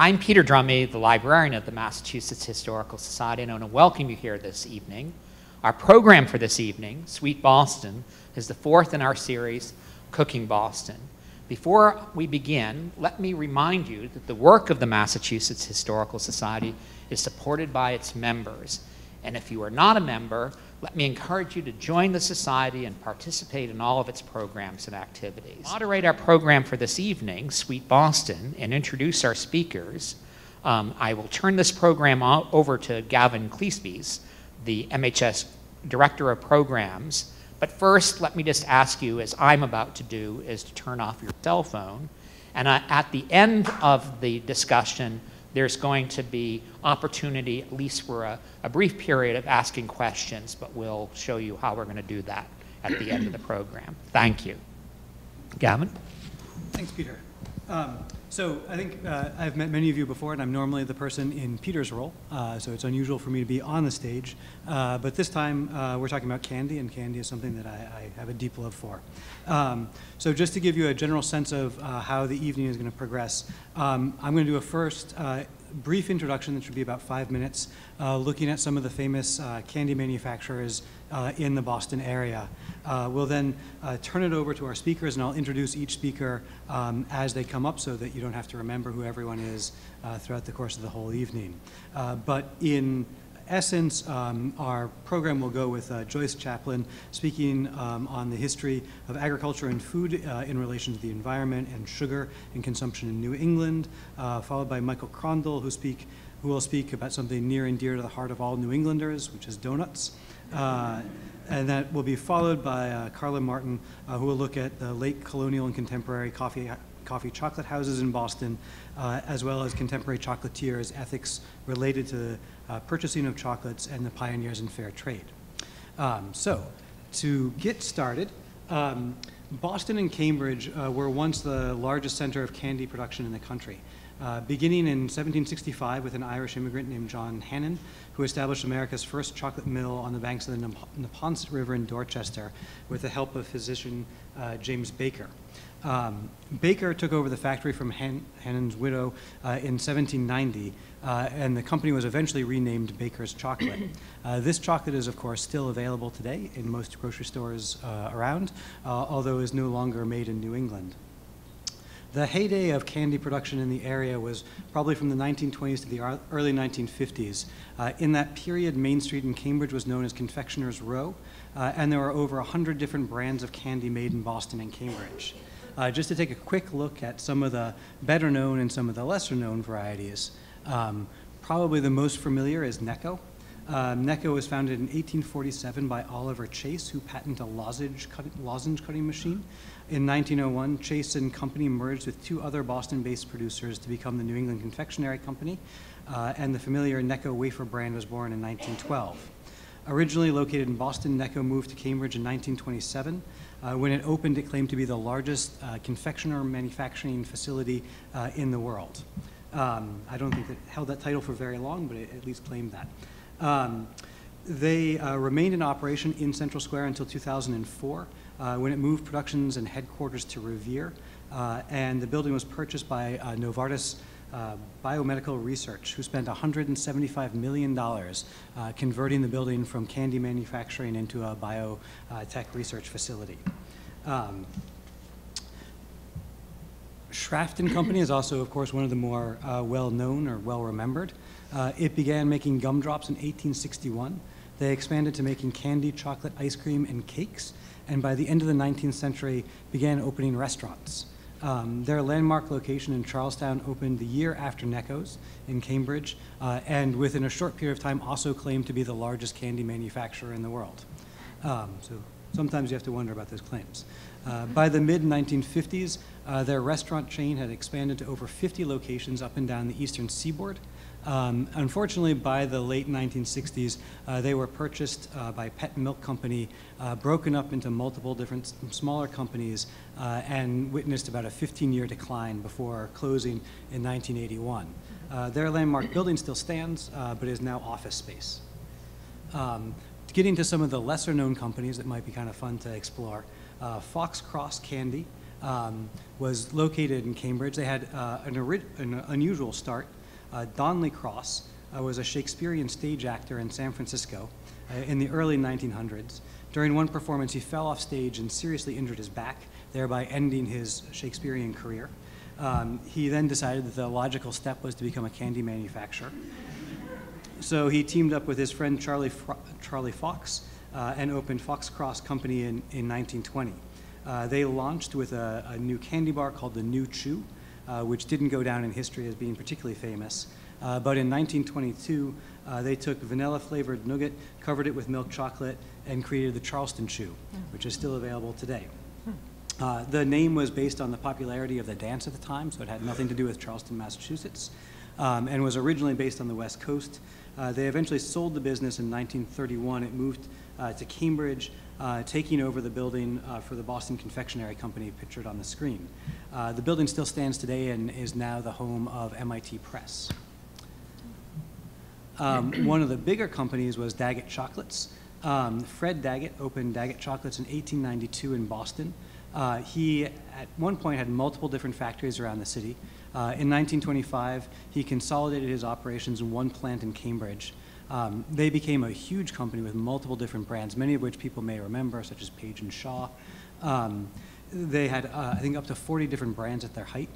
I'm Peter Drummy, the librarian of the Massachusetts Historical Society, and I want to welcome you here this evening. Our program for this evening, Sweet Boston, is the fourth in our series, Cooking Boston. Before we begin, let me remind you that the work of the Massachusetts Historical Society is supported by its members. And if you are not a member, let me encourage you to join the Society and participate in all of its programs and activities. Moderate our program for this evening, Sweet Boston, and introduce our speakers. Um, I will turn this program over to Gavin Kleespies, the MHS Director of Programs. But first, let me just ask you, as I'm about to do, is to turn off your cell phone. And uh, at the end of the discussion, there's going to be opportunity, at least for a, a brief period, of asking questions, but we'll show you how we're going to do that at the end of the program. Thank you. Gavin? Thanks, Peter. Um, so I think uh, I've met many of you before, and I'm normally the person in Peter's role, uh, so it's unusual for me to be on the stage. Uh, but this time uh, we're talking about candy, and candy is something that I, I have a deep love for. Um, so just to give you a general sense of uh, how the evening is going to progress, um, I'm going to do a first uh, brief introduction that should be about five minutes, looking at some of the famous candy manufacturers uh, in the Boston area. Uh, we'll then uh, turn it over to our speakers, and I'll introduce each speaker um, as they come up so that you don't have to remember who everyone is uh, throughout the course of the whole evening. Uh, but in essence, um, our program will go with uh, Joyce Chaplin speaking um, on the history of agriculture and food uh, in relation to the environment and sugar and consumption in New England, uh, followed by Michael Krondl, who, speak, who will speak about something near and dear to the heart of all New Englanders, which is donuts. Uh, and that will be followed by uh, Carla Martin, uh, who will look at the late colonial and contemporary coffee, coffee chocolate houses in Boston, uh, as well as contemporary chocolatiers' ethics related to purchasing of chocolates and the pioneers in fair trade. Um, so, to get started, um, Boston and Cambridge uh, were once the largest center of candy production in the country. Uh, beginning in 1765 with an Irish immigrant named John Hannon, who established America's first chocolate mill on the banks of the Neponset River in Dorchester with the help of physician uh, James Baker. Um, Baker took over the factory from Han Hannon's widow uh, in 1790, uh, and the company was eventually renamed Baker's Chocolate. Uh, this chocolate is, of course, still available today in most grocery stores uh, around, although is no longer made in New England. The heyday of candy production in the area was probably from the 1920s to the early 1950s. Uh, in that period, Main Street in Cambridge was known as Confectioner's Row, uh, and there were over 100 different brands of candy made in Boston and Cambridge. Uh, just to take a quick look at some of the better known and some of the lesser known varieties, um, probably the most familiar is Necco. Um, Necco was founded in 1847 by Oliver Chase, who patented a lozenge, lozenge cutting machine. In 1901, Chase and Company merged with two other Boston-based producers to become the New England Confectionery Company, uh, and the familiar Necco wafer brand was born in 1912. Originally located in Boston, Necco moved to Cambridge in 1927. Uh, when it opened, it claimed to be the largest uh, confectioner manufacturing facility uh, in the world. Um, I don't think it held that title for very long, but it at least claimed that. Um, they uh, remained in operation in Central Square until 2004 uh, when it moved productions and headquarters to Revere, uh, and the building was purchased by Novartis uh, Biomedical Research, who spent $175 million uh, converting the building from candy manufacturing into a biotech research facility. Um, Schrafton Company is also, of course, one of the more uh, well-known or well-remembered. Uh, it began making gumdrops in 1861. They expanded to making candy, chocolate, ice cream, and cakes and by the end of the 19th century began opening restaurants. Um, their landmark location in Charlestown opened the year after Necco's in Cambridge, uh, and within a short period of time also claimed to be the largest candy manufacturer in the world. Um, so sometimes you have to wonder about those claims. Uh, by the mid 1950s, uh, their restaurant chain had expanded to over 50 locations up and down the eastern seaboard, um, unfortunately, by the late 1960s, uh, they were purchased uh, by Pet Milk Company, uh, broken up into multiple different smaller companies, uh, and witnessed about a 15-year decline before closing in 1981. Uh, their landmark building still stands, uh, but is now office space. Um, getting to some of the lesser-known companies that might be kind of fun to explore, Fox Cross Candy um, was located in Cambridge. They had uh, an, an unusual start. Uh, Donley Cross uh, was a Shakespearean stage actor in San Francisco uh, in the early 1900s. During one performance, he fell off stage and seriously injured his back, thereby ending his Shakespearean career. Um, he then decided that the logical step was to become a candy manufacturer. So he teamed up with his friend Charlie, Fro- Charlie Fox uh, and opened Fox Cross Company in, in 1920. Uh, they launched with a, a, new candy bar called the New Chew, uh, which didn't go down in history as being particularly famous. Uh, but in 1922, uh, they took vanilla flavored nougat, covered it with milk chocolate, and created the Charleston Chew, which is still available today. Uh, the name was based on the popularity of the dance at the time, so it had nothing to do with Charlestown, Massachusetts, um, and was originally based on the West Coast. Uh, they eventually sold the business in 1931. It moved uh, to Cambridge, uh, taking over the building uh, for the Boston Confectionery Company pictured on the screen. Uh, the building still stands today and is now the home of MIT Press. Um, one of the bigger companies was Daggett Chocolates. Um, Fred Daggett opened Daggett Chocolates in 1892 in Boston. Uh, he, at one point, had multiple different factories around the city. Uh, in 1925, he consolidated his operations in one plant in Cambridge. Um, they became a huge company with multiple different brands, many of which people may remember, such as Page and Shaw. Um, they had, uh, I think, up to 40 different brands at their height.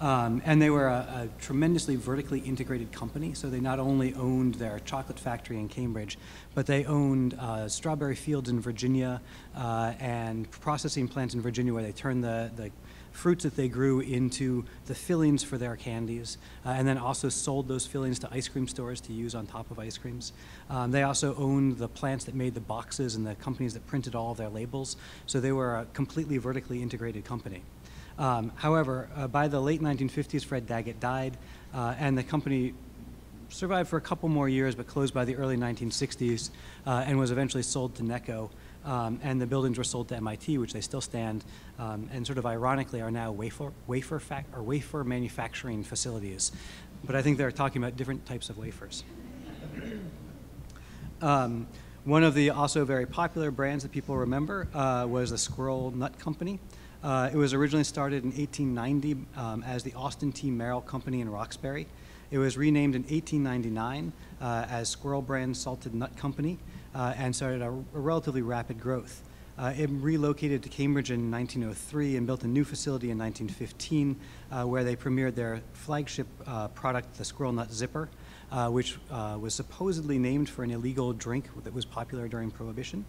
Um, and they were a, a, tremendously vertically integrated company. So they not only owned their chocolate factory in Cambridge, but they owned uh, strawberry fields in Virginia uh, and processing plants in Virginia where they turned the, the fruits that they grew into the fillings for their candies, uh, and then also sold those fillings to ice cream stores to use on top of ice creams. Um, they also owned the plants that made the boxes and the companies that printed all of their labels. So they were a completely vertically integrated company. Um, however, uh, by the late 1950s, Fred Daggett died, uh, and the company survived for a couple more years, but closed by the early 1960s, uh, and was eventually sold to Necco. Um, and the buildings were sold to MIT, which they still stand, um, and sort of ironically are now wafer wafer or wafer manufacturing facilities. But I think they're talking about different types of wafers. Um, one of the also very popular brands that people remember uh, was the Squirrel Nut Company. Uh, it was originally started in 1890 um, as the Austin T. Merrill Company in Roxbury. It was renamed in 1899 uh, as Squirrel Brand Salted Nut Company uh, and started a, a, relatively rapid growth. Uh, it relocated to Cambridge in 1903 and built a new facility in 1915 uh, where they premiered their flagship uh, product, the Squirrel Nut Zipper, which was supposedly named for an illegal drink that was popular during Prohibition.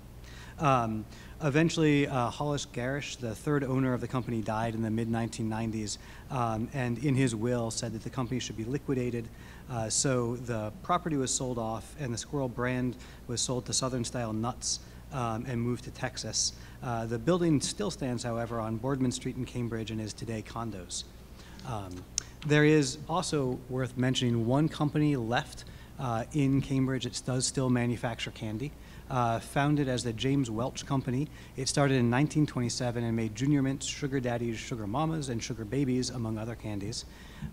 Um, eventually, uh, Hollis Gerrish, the third owner of the company, died in the mid 1990s, um, and in his will said that the company should be liquidated. Uh, so the property was sold off, and the Squirrel brand was sold to Southern Style Nuts. Um, and moved to Texas. Uh, the building still stands, however, on Boardman Street in Cambridge and is today condos. Um, there is also worth mentioning one company left uh, in Cambridge that does still manufacture candy uh, founded as the James Welch Company. It started in 1927 and made Junior Mints, Sugar Daddies, Sugar Mamas, and Sugar Babies, among other candies.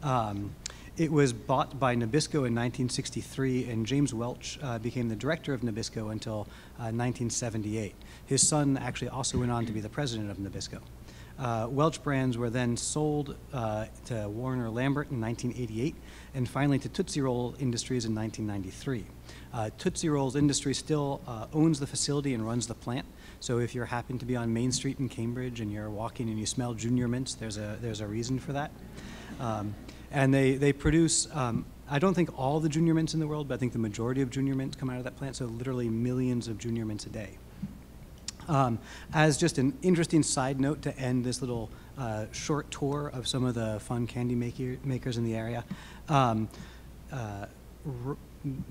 Um, it was bought by Nabisco in 1963, and James Welch uh, became the director of Nabisco until uh, 1978. His son actually also went on to be the president of Nabisco. Uh, Welch brands were then sold uh, to Warner Lambert in 1988 and finally to Tootsie Roll Industries in 1993. Uh, Tootsie Rolls Industry still uh, owns the facility and runs the plant. So if you happen to be on Main Street in Cambridge and you're walking and you smell Junior Mints, there's a, there's a reason for that. Um, and they, they produce, um, I don't think all the Junior Mints in the world, but I think the majority of Junior Mints come out of that plant, so literally millions of Junior Mints a day. Um, as just an interesting side note to end this little uh, short tour of some of the fun candy maker, makers in the area, um, uh,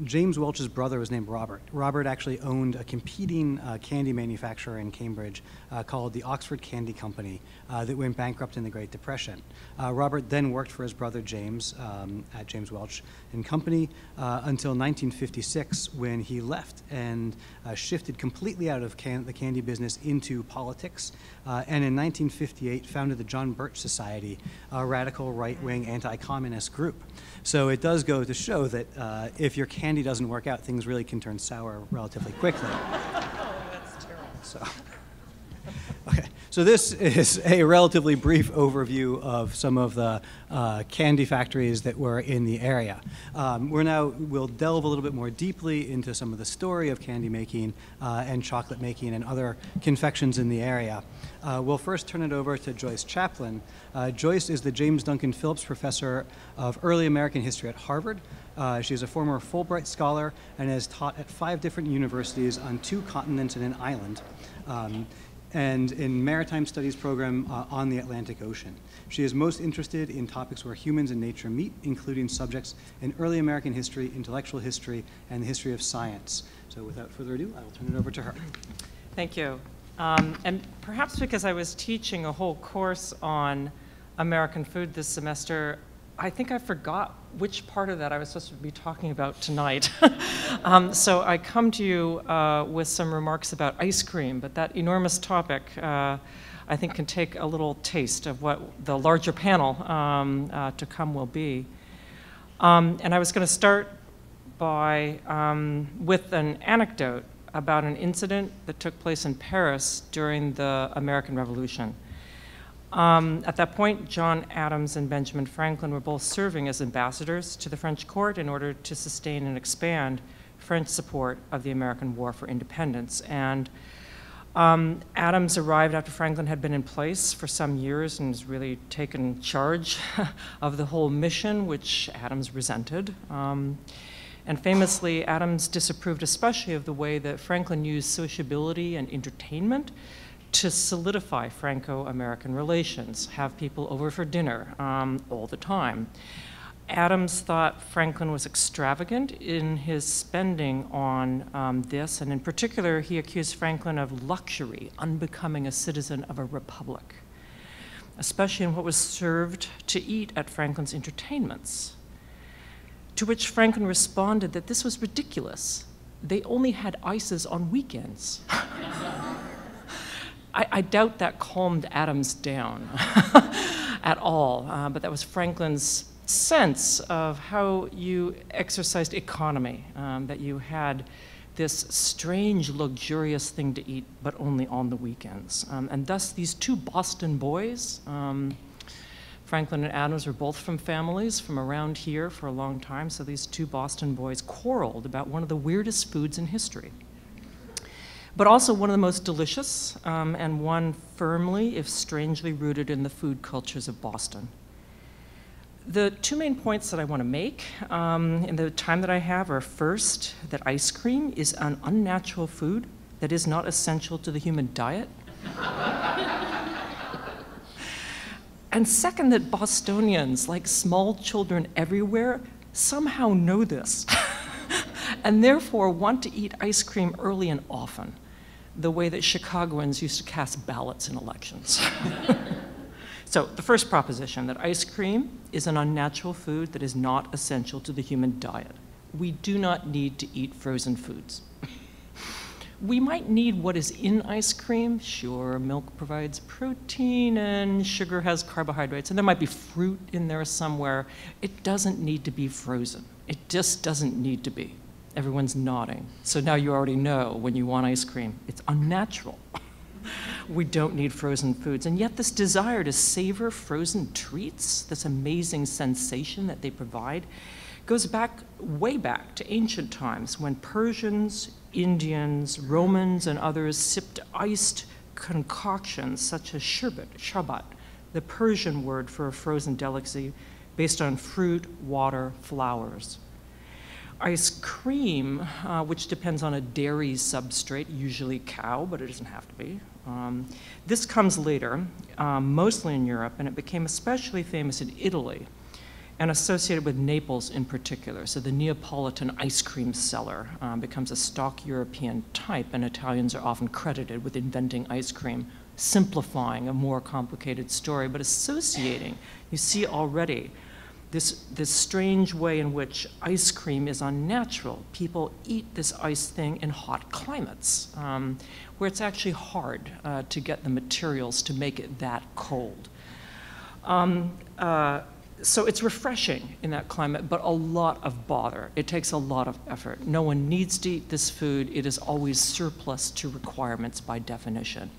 James Welch's brother was named Robert. Robert actually owned a competing uh, candy manufacturer in Cambridge uh, called the Oxford Candy Company uh, that went bankrupt in the Great Depression. Uh, Robert then worked for his brother James um, at James Welch and Company uh, until 1956 when he left and uh, shifted completely out of can the candy business into politics. and in 1958 founded the John Birch Society, a radical right-wing anti-communist group. So it does go to show that if your candy doesn't work out, things really can turn sour relatively quickly. oh, that's terrible. So. So this is a relatively brief overview of some of the uh, candy factories that were in the area. Um, we're now, we'll delve a little bit more deeply into some of the story of candy making uh, and chocolate making and other confections in the area. Uh, we'll first turn it over to Joyce Chaplin. Uh, Joyce is the James Duncan Phillips Professor of Early American History at Harvard. Uh, she is a former Fulbright scholar and has taught at five different universities on two continents and an island. Um, and in maritime studies program uh, on the Atlantic Ocean. She is most interested in topics where humans and nature meet, including subjects in early American history, intellectual history, and the history of science. So without further ado, I will turn it over to her. Thank you. Um, and perhaps because I was teaching a whole course on American food this semester, I think I forgot which part of that I was supposed to be talking about tonight. um, so I come to you uh, with some remarks about ice cream, but that enormous topic uh, I think can take a little taste of what the larger panel um, uh, to come will be. Um, and I was going to start by um, with an anecdote about an incident that took place in Paris during the American Revolution. Um, at that point, John Adams and Benjamin Franklin were both serving as ambassadors to the French court in order to sustain and expand French support of the American War for Independence. And um, Adams arrived after Franklin had been in place for some years and has really taken charge of the whole mission, which Adams resented. Um, and famously, Adams disapproved especially of the way that Franklin used sociability and entertainment to solidify Franco-American relations, have people over for dinner um, all the time. Adams thought Franklin was extravagant in his spending on um, this, and in particular, he accused Franklin of luxury, unbecoming a citizen of a republic, especially in what was served to eat at Franklin's entertainments. To which Franklin responded that this was ridiculous. They only had ices on weekends. I, I doubt that calmed Adams down at all, uh, but that was Franklin's sense of how you exercised economy, um, that you had this strange, luxurious thing to eat, but only on the weekends. Um, and thus, these two Boston boys, um, Franklin and Adams, were both from families from around here for a long time, so these two Boston boys quarreled about one of the weirdest foods in history but also one of the most delicious um, and one firmly, if strangely, rooted in the food cultures of Boston. The two main points that I want to make um, in the time that I have are first, that ice cream is an unnatural food that is not essential to the human diet. and second, that Bostonians, like small children everywhere, somehow know this and therefore want to eat ice cream early and often the way that Chicagoans used to cast ballots in elections. so, the first proposition that ice cream is an unnatural food that is not essential to the human diet. We do not need to eat frozen foods. we might need what is in ice cream. Sure, milk provides protein and sugar has carbohydrates, and there might be fruit in there somewhere. It doesn't need to be frozen. It just doesn't need to be. Everyone's nodding. So now you already know when you want ice cream, it's unnatural. we don't need frozen foods. And yet, this desire to savor frozen treats, this amazing sensation that they provide, goes back way back to ancient times when Persians, Indians, Romans, and others sipped iced concoctions such as sherbet, sharbat, the Persian word for a frozen delicacy based on fruit, water, flowers. Ice cream, uh, which depends on a dairy substrate, usually cow, but it doesn't have to be. Um, this comes later, um, mostly in Europe, and it became especially famous in Italy and associated with Naples in particular. So the Neapolitan ice cream seller um, becomes a stock European type, and Italians are often credited with inventing ice cream, simplifying a more complicated story, but associating. You see already this, this strange way in which ice cream is unnatural. People eat this ice thing in hot climates, um, where it's actually hard uh, to get the materials to make it that cold. Um, uh, so it's refreshing in that climate, but a lot of bother. It takes a lot of effort. No one needs to eat this food. It is always surplus to requirements by definition.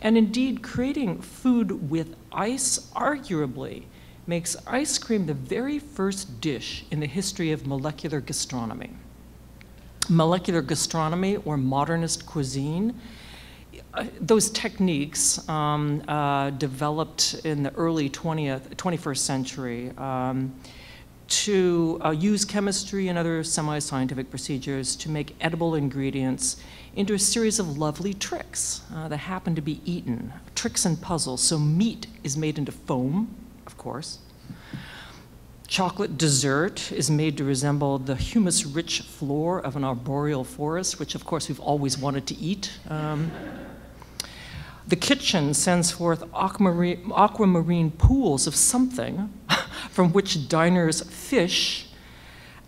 And indeed, creating food with ice arguably makes ice cream the very first dish in the history of molecular gastronomy. Molecular gastronomy or modernist cuisine uh, those techniques um, uh, developed in the early 20th, 21st century um, to uh, use chemistry and other semi-scientific procedures to make edible ingredients into a series of lovely tricks uh, that happen to be eaten, tricks and puzzles. So meat is made into foam, course. Chocolate dessert is made to resemble the humus-rich floor of an arboreal forest, which of course we've always wanted to eat. Um, the kitchen sends forth aquamarine, aquamarine pools of something from which diners fish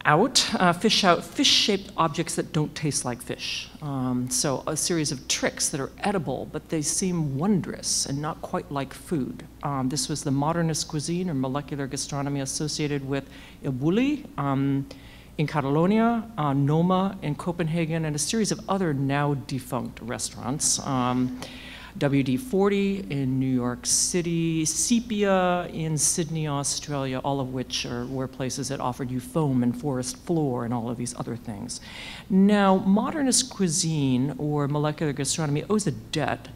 out, uh, fish out fish-shaped objects that don't taste like fish. Um, so a series of tricks that are edible, but they seem wondrous and not quite like food. Um, this was the modernist cuisine or molecular gastronomy associated with elBulli um, in Catalonia, uh, Noma in Copenhagen, and a series of other now defunct restaurants. Um, WD-40 in New York City, Sepia in Sydney, Australia, all of which are, were places that offered you foam and forest floor and all of these other things. Now, modernist cuisine or molecular gastronomy owes a debt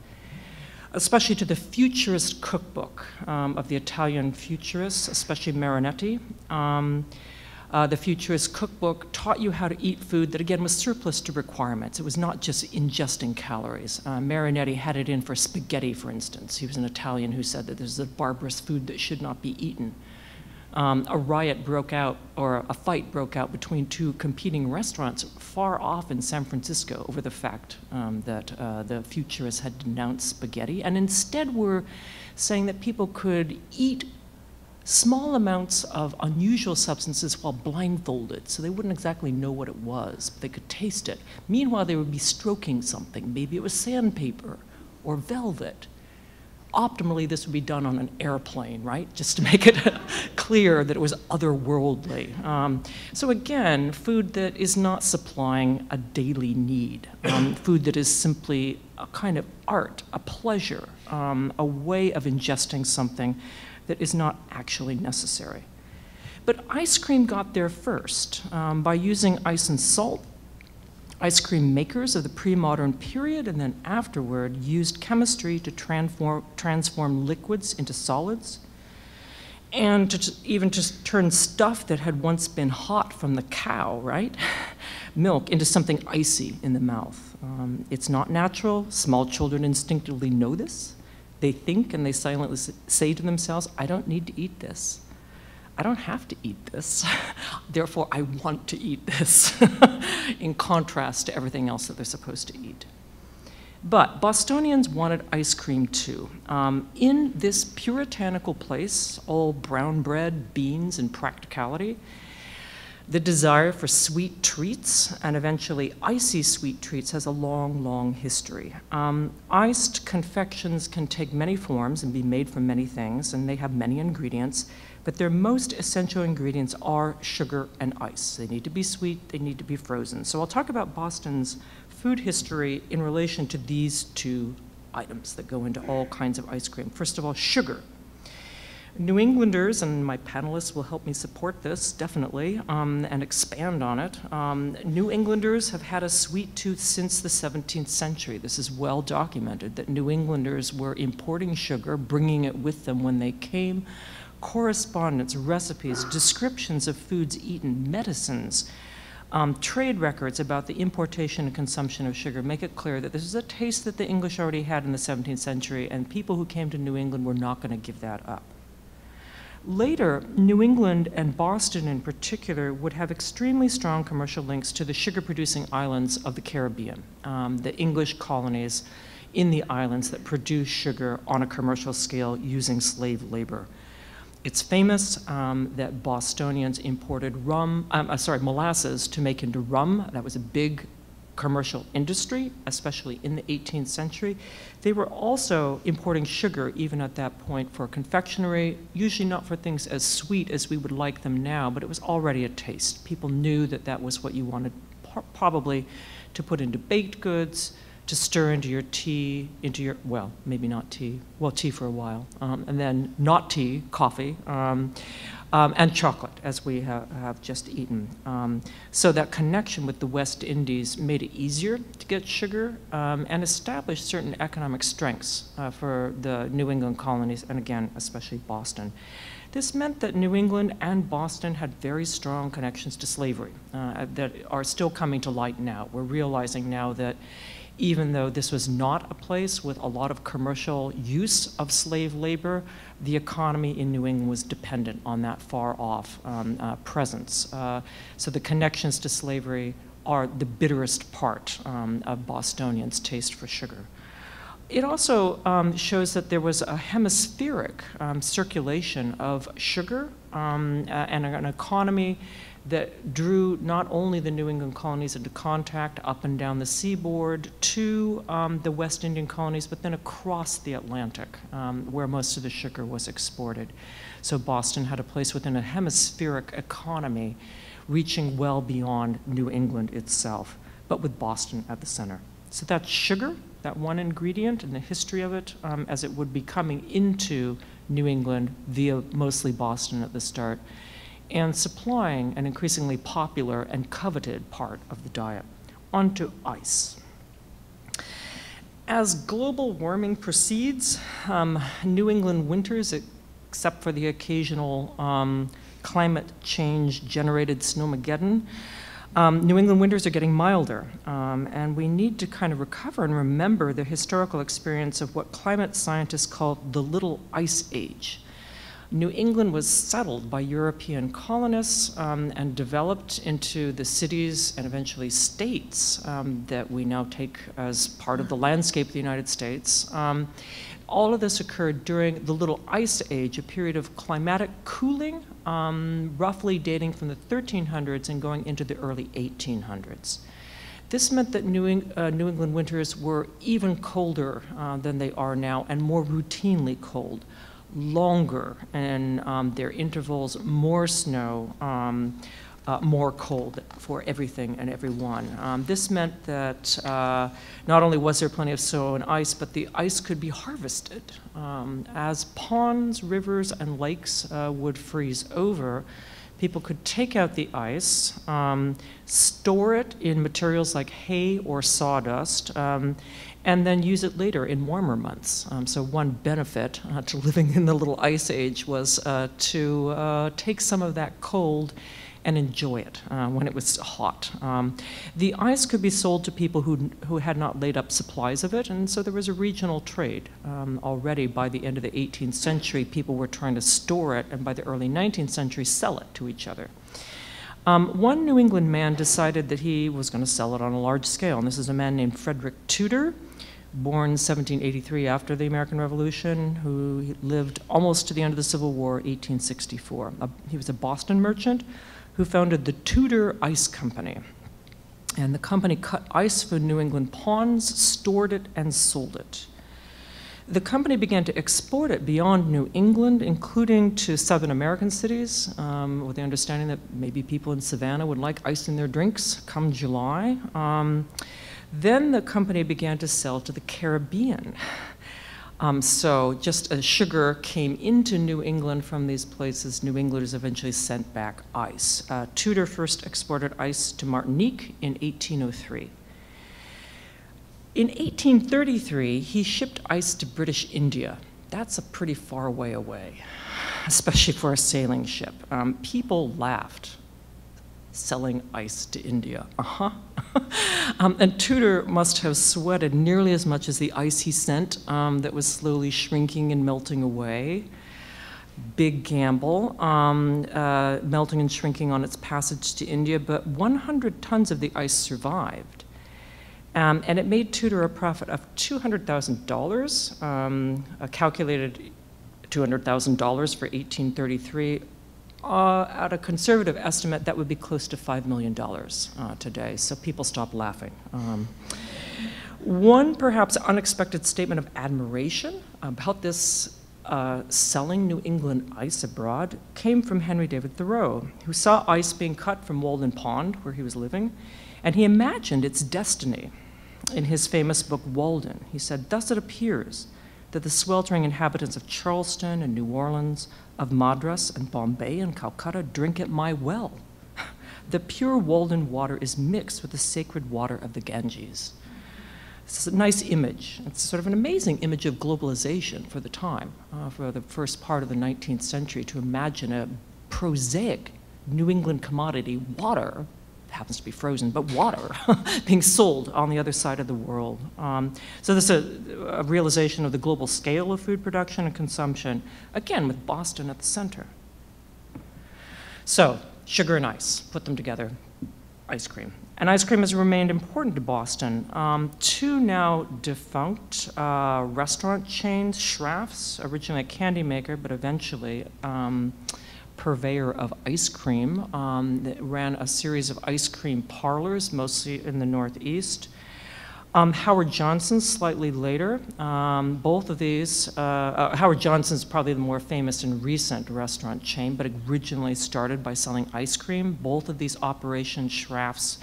especially to the futurist cookbook um, of the Italian futurists, especially Marinetti. Um, uh, the Futurist Cookbook taught you how to eat food that, again, was surplus to requirements. It was not just ingesting calories. Uh, Marinetti had it in for spaghetti, for instance. He was an Italian who said that this is a barbarous food that should not be eaten. Um, a riot broke out, or a fight broke out between two competing restaurants far off in San Francisco over the fact um, that uh, the futurists had denounced spaghetti and instead were saying that people could eat small amounts of unusual substances while blindfolded, so they wouldn't exactly know what it was, but they could taste it. Meanwhile, they would be stroking something. Maybe it was sandpaper or velvet. Optimally, this would be done on an airplane, right? Just to make it clear that it was otherworldly. Um, so again, food that is not supplying a daily need, um, food that is simply a kind of art, a pleasure, um, a way of ingesting something that is not actually necessary. But ice cream got there first um, by using ice and salt. Ice cream makers of the pre-modern period and then afterward used chemistry to transform, transform liquids into solids and to even to turn stuff that had once been hot from the cow, right? Milk into something icy in the mouth. Um, it's not natural. Small children instinctively know this. They think and they silently say to themselves, I don't need to eat this. I don't have to eat this. Therefore, I want to eat this, in contrast to everything else that they're supposed to eat. But Bostonians wanted ice cream too. Um, in this puritanical place, all brown bread, beans, and practicality, the desire for sweet treats and eventually icy sweet treats has a long, long history. Um, iced confections can take many forms and be made from many things, and they have many ingredients, but their most essential ingredients are sugar and ice. They need to be sweet, they need to be frozen. So I'll talk about Boston's food history in relation to these two items that go into all kinds of ice cream. First of all, sugar. New Englanders, and my panelists will help me support this definitely um, and expand on it. Um, New Englanders have had a sweet tooth since the 17th century. This is well documented that New Englanders were importing sugar, bringing it with them when they came. Correspondence, recipes, descriptions of foods eaten, medicines, um, trade records about the importation and consumption of sugar make it clear that this is a taste that the English already had in the 17th century, and people who came to New England were not going to give that up. Later, New England and Boston in particular would have extremely strong commercial links to the sugar producing islands of the Caribbean, um, the English colonies in the islands that produce sugar on a commercial scale using slave labor. It's famous um, that Bostonians imported rum, um, uh, sorry, molasses to make into rum. That was a big commercial industry, especially in the 18th century. They were also importing sugar, even at that point, for confectionery, usually not for things as sweet as we would like them now, but it was already a taste. People knew that that was what you wanted, probably to put into baked goods, to stir into your tea, into your, well, maybe not tea, well, tea for a while, um, and then not tea, coffee, um, um, and chocolate, as we ha have just eaten. Um, so that connection with the West Indies made it easier to get sugar um, and established certain economic strengths uh, for the New England colonies, and again, especially Boston. This meant that New England and Boston had very strong connections to slavery uh, that are still coming to light now. We're realizing now that even though this was not a place with a lot of commercial use of slave labor, the economy in New England was dependent on that far off um, uh, presence. Uh, so the connections to slavery are the bitterest part um, of Bostonians' taste for sugar. It also um, shows that there was a hemispheric um, circulation of sugar um, and an economy that drew not only the New England colonies into contact up and down the seaboard to um, the West Indian colonies, but then across the Atlantic, um, where most of the sugar was exported. So Boston had a place within a hemispheric economy reaching well beyond New England itself, but with Boston at the center. So that's sugar, that one ingredient, and the history of it um, as it would be coming into New England via mostly Boston at the start and supplying an increasingly popular and coveted part of the diet. Onto ice. As global warming proceeds, um, New England winters, except for the occasional um, climate change generated snowmageddon, um, New England winters are getting milder, um, and we need to kind of recover and remember the historical experience of what climate scientists call the Little Ice Age. New England was settled by European colonists um, and developed into the cities and eventually states um, that we now take as part of the landscape of the United States. Um, all of this occurred during the Little Ice Age, a period of climatic cooling, um, roughly dating from the 1300s and going into the early 1800s. This meant that New, uh, New England winters were even colder uh, than they are now and more routinely cold longer and um, their intervals more snow, um, uh, more cold for everything and everyone. Um, this meant that uh, not only was there plenty of snow and ice, but the ice could be harvested. Um, as ponds, rivers, and lakes uh, would freeze over, people could take out the ice, um, store it in materials like hay or sawdust, um, and then use it later in warmer months. Um, so one benefit uh, to living in the little ice age was uh, to uh, take some of that cold and enjoy it uh, when it was hot. Um, the ice could be sold to people who, who had not laid up supplies of it, and so there was a regional trade. Um, already by the end of the 18th century, people were trying to store it, and by the early 19th century, sell it to each other. Um, one New England man decided that he was going to sell it on a large scale, and this is a man named Frederick Tudor, born 1783 after the American Revolution, who lived almost to the end of the Civil War, 1864. Uh, he was a Boston merchant who founded the Tudor Ice Company. And the company cut ice for New England ponds, stored it, and sold it. The company began to export it beyond New England, including to Southern American cities, um, with the understanding that maybe people in Savannah would like ice in their drinks come July. Um, then the company began to sell to the Caribbean. Um, so just as sugar came into New England from these places, New Englanders eventually sent back ice. Uh, Tudor first exported ice to Martinique in 1803. In 1833, he shipped ice to British India. That's a pretty far way away, especially for a sailing ship. Um, people laughed selling ice to India. Uh-huh. um, and Tudor must have sweated nearly as much as the ice he sent um, that was slowly shrinking and melting away. Big gamble, um, uh, melting and shrinking on its passage to India, but 100 tons of the ice survived. Um, and it made Tudor a profit of $200,000, um, calculated $200,000 for 1833 uh, at a conservative estimate, that would be close to $5 million uh, today, so people stop laughing. Um, one perhaps unexpected statement of admiration about this uh, selling New England ice abroad came from Henry David Thoreau, who saw ice being cut from Walden Pond, where he was living, and he imagined its destiny. in his famous book Walden. He said, Thus it appears that the sweltering inhabitants of Charleston and New Orleans, of Madras and Bombay and Calcutta drink at my well. The pure Walden water is mixed with the sacred water of the Ganges. It's a nice image. It's sort of an amazing image of globalization for the time, uh, for the first part of the 19th century, to imagine a prosaic New England commodity, water, happens to be frozen, but water being sold on the other side of the world. Um, so this is a, a realization of the global scale of food production and consumption, again, with Boston at the center. So, sugar and ice, put them together, ice cream. And ice cream has remained important to Boston. Um, two now defunct uh, restaurant chains, Schrafft's, originally a candy maker, but eventually um, purveyor of ice cream, um, that ran a series of ice cream parlors, mostly in the Northeast. Um, Howard Johnson, slightly later. Um, both of these, uh, uh, Howard Johnson's probably the more famous and recent restaurant chain, but originally started by selling ice cream. Both of these operations, Schrafft's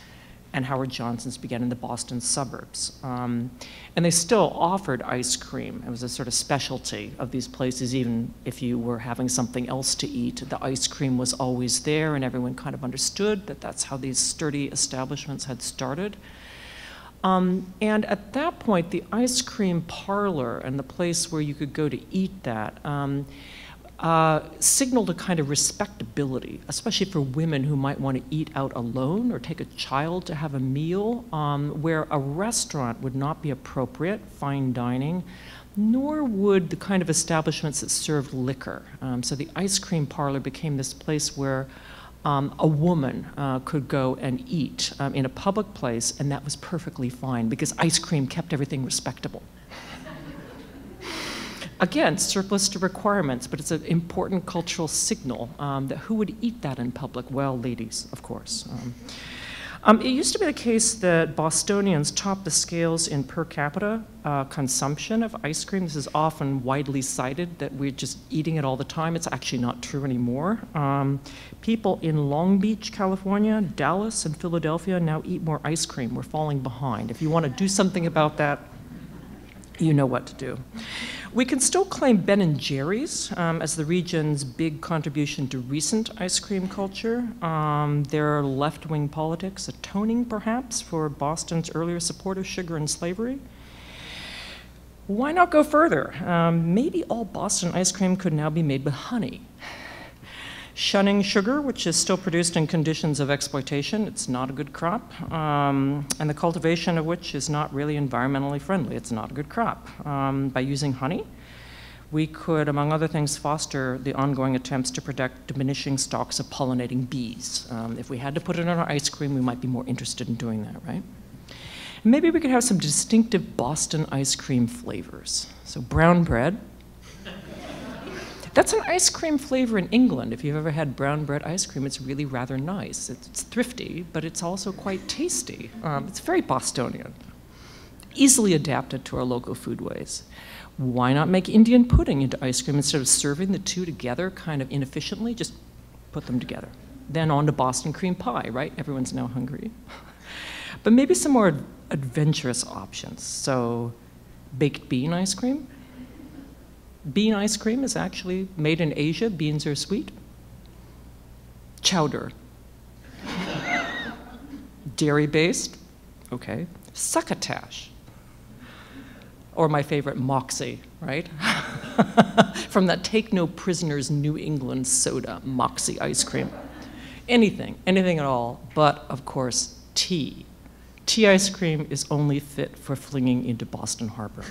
and Howard Johnson's began in the Boston suburbs. Um, and they still offered ice cream. It was a sort of specialty of these places, even if you were having something else to eat. The ice cream was always there, and everyone kind of understood that that's how these sturdy establishments had started. Um, and at that point, the ice cream parlor and the place where you could go to eat that. Um, uh, signaled a kind of respectability, especially for women who might want to eat out alone or take a child to have a meal, um, where a restaurant would not be appropriate, fine dining, nor would the kind of establishments that served liquor. Um, so the ice cream parlor became this place where um, a woman uh, could go and eat um, in a public place, and that was perfectly fine because ice cream kept everything respectable. Again, surplus to requirements, but it's an important cultural signal um, that who would eat that in public? Well, ladies, of course. Um, um, it used to be the case that Bostonians topped the scales in per capita uh, consumption of ice cream. This is often widely cited that we're just eating it all the time. It's actually not true anymore. Um, people in Long Beach, California, Dallas, and Philadelphia now eat more ice cream. We're falling behind. If you want to do something about that, you know what to do. We can still claim Ben and Jerry's um, as the region's big contribution to recent ice cream culture. Um, their left-wing politics atoning, perhaps, for Boston's earlier support of sugar and slavery. Why not go further? Um, maybe all Boston ice cream could now be made with honey shunning sugar, which is still produced in conditions of exploitation. It's not a good crop, um, and the cultivation of which is not really environmentally friendly. It's not a good crop. Um, by using honey, we could, among other things, foster the ongoing attempts to protect diminishing stocks of pollinating bees. Um, if we had to put it in our ice cream, we might be more interested in doing that, right? Maybe we could have some distinctive Boston ice cream flavors. So brown bread, that's an ice cream flavor in England. If you've ever had brown bread ice cream, it's really rather nice. It's, it's thrifty, but it's also quite tasty. Um, it's very Bostonian, easily adapted to our local foodways. Why not make Indian pudding into ice cream instead of serving the two together kind of inefficiently? Just put them together. Then on to Boston cream pie, right? Everyone's now hungry. but maybe some more adventurous options. So, baked bean ice cream bean ice cream is actually made in Asia. Beans are sweet. Chowder. Dairy based. Okay. Succotash. Or my favorite, Moxie, right? From that Take No Prisoners New England soda, Moxie ice cream. Anything, anything at all, but of course, tea. Tea ice cream is only fit for flinging into Boston Harbor.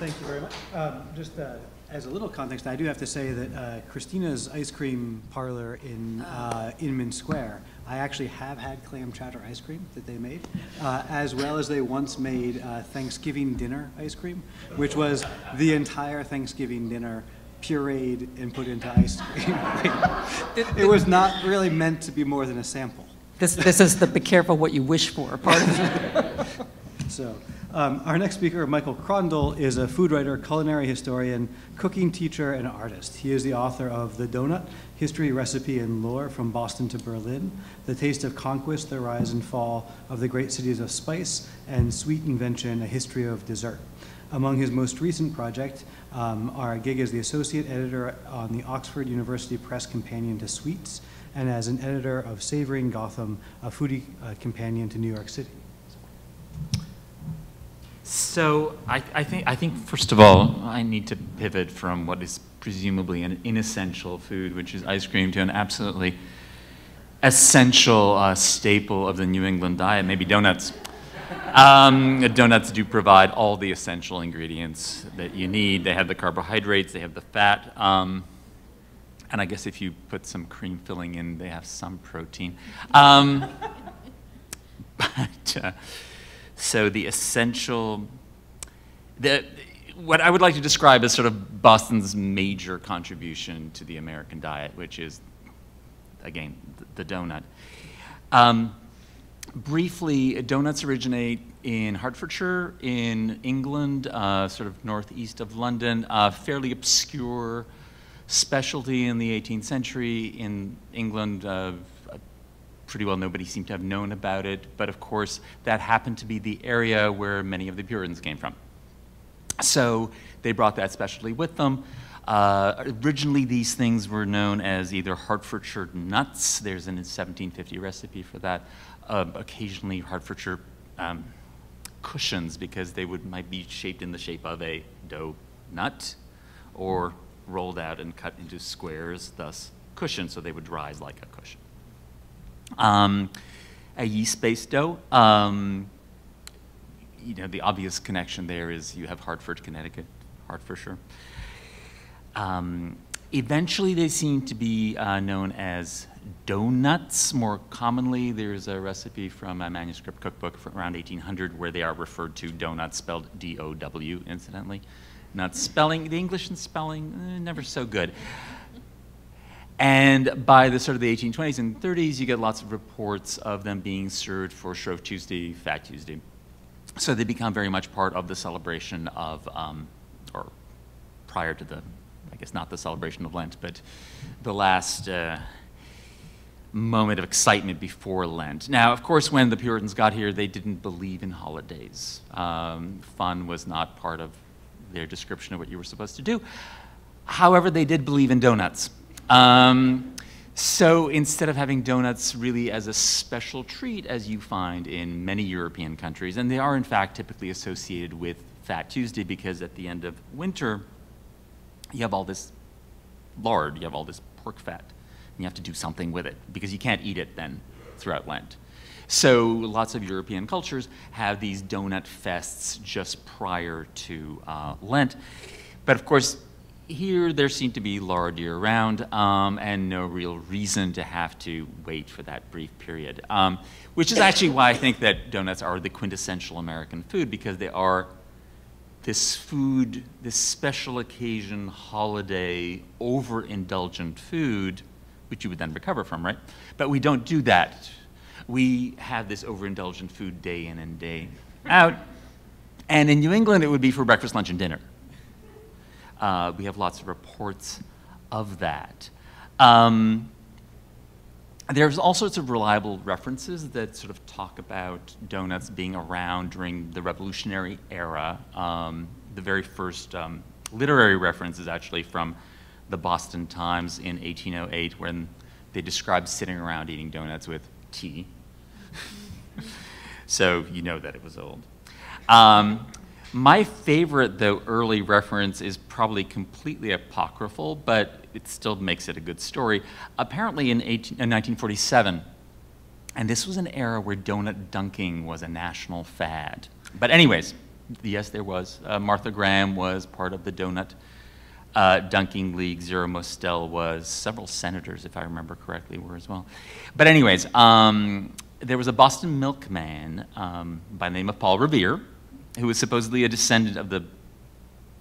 Thank you very much. Um, just uh, as a little context, I do have to say that uh, Christina's ice cream parlor in uh, Inman Square, I actually have had clam chowder ice cream that they made, uh, as well as they once made uh, Thanksgiving dinner ice cream, which was the entire Thanksgiving dinner pureed and put into ice cream. it was not really meant to be more than a sample. This, this is the be careful what you wish for part of it. So, Um, our next speaker, Michael Krondl, is a food writer, culinary historian, cooking teacher, and artist. He is the author of The Donut, History, Recipe, and Lore from Boston to Berlin, The Taste of Conquest, The Rise and Fall of the Great Cities of Spice, and Sweet Invention, A History of Dessert. Among his most recent projects um, are a gig as the associate editor on the Oxford University Press Companion to Sweets, and as an editor of Savoring Gotham, a foodie uh, companion to New York City. So I, I, think, I think, first of all, I need to pivot from what is presumably an inessential food, which is ice cream, to an absolutely essential uh, staple of the New England diet, maybe donuts. Um, donuts do provide all the essential ingredients that you need. They have the carbohydrates, they have the fat, um, and I guess if you put some cream filling in, they have some protein. Um, but uh, so the essential, the, what I would like to describe as sort of Boston's major contribution to the American diet, which is, again, the, donut. Um, briefly, donuts originate in Hertfordshire, in England, uh, sort of northeast of London, uh, fairly obscure specialty in the 18th century in England. Uh, pretty well nobody seemed to have known about it, but of course that happened to be the area where many of the Puritans came from. So they brought that specialty with them. Uh, originally, these things were known as either Hertfordshire nuts. There's an 1750 recipe for that. Uh, occasionally, Hertfordshire um, cushions because they would might be shaped in the shape of a dough nut, or rolled out and cut into squares, thus cushion. so they would rise like a cushion. Um, a yeast-based dough. Um, you know, the obvious connection there is you have Hartford, Connecticut, Hartfordshire. Um, eventually, they seem to be uh, known as doughnuts. More commonly, there's a recipe from a manuscript cookbook from around 1800 where they are referred to donuts, spelled D-O-W, incidentally. Not spelling, the English and spelling, eh, never so good. And by the sort of the 1820s and 30s, you get lots of reports of them being served for Shrove Tuesday, Fat Tuesday. So they become very much part of the celebration of, um, or prior to the, I guess not the celebration of Lent, but the last uh, moment of excitement before Lent. Now, of course, when the Puritans got here, they didn't believe in holidays. Um, fun was not part of their description of what you were supposed to do. However, they did believe in donuts. Um, so instead of having donuts really as a special treat, as you find in many European countries, and they are in fact typically associated with Fat Tuesday because at the end of winter, you have all this lard, you have all this pork fat, and you have to do something with it because you can't eat it then throughout Lent. So lots of European cultures have these donut fests just prior to uh, Lent. But of course, here there seemed to be lard year round um, and no real reason to have to wait for that brief period. Um, which is actually why I think that donuts are the quintessential American food because they are this food, this special occasion, holiday, overindulgent food, which you would then recover from, right? But we don't do that we have this overindulgent food day in and day out. And in New England, it would be for breakfast, lunch, and dinner. Uh, we have lots of reports of that. Um, there's all sorts of reliable references that sort of talk about donuts being around during the Revolutionary era. Um, the very first um, literary reference is actually from the Boston Times in 1808 when they described sitting around eating donuts with tea so you know that it was old. Um, my favorite, though, early reference is probably completely apocryphal, but it still makes it a good story. Apparently, in, 18, in 1947, and this was an era where donut dunking was a national fad. But, anyways, yes, there was. Uh, Martha Graham was part of the donut uh, dunking league. Zero Mostel was. Several senators, if I remember correctly, were as well. But, anyways, um, there was a Boston milkman um, by the name of Paul Revere, who was supposedly a descendant of the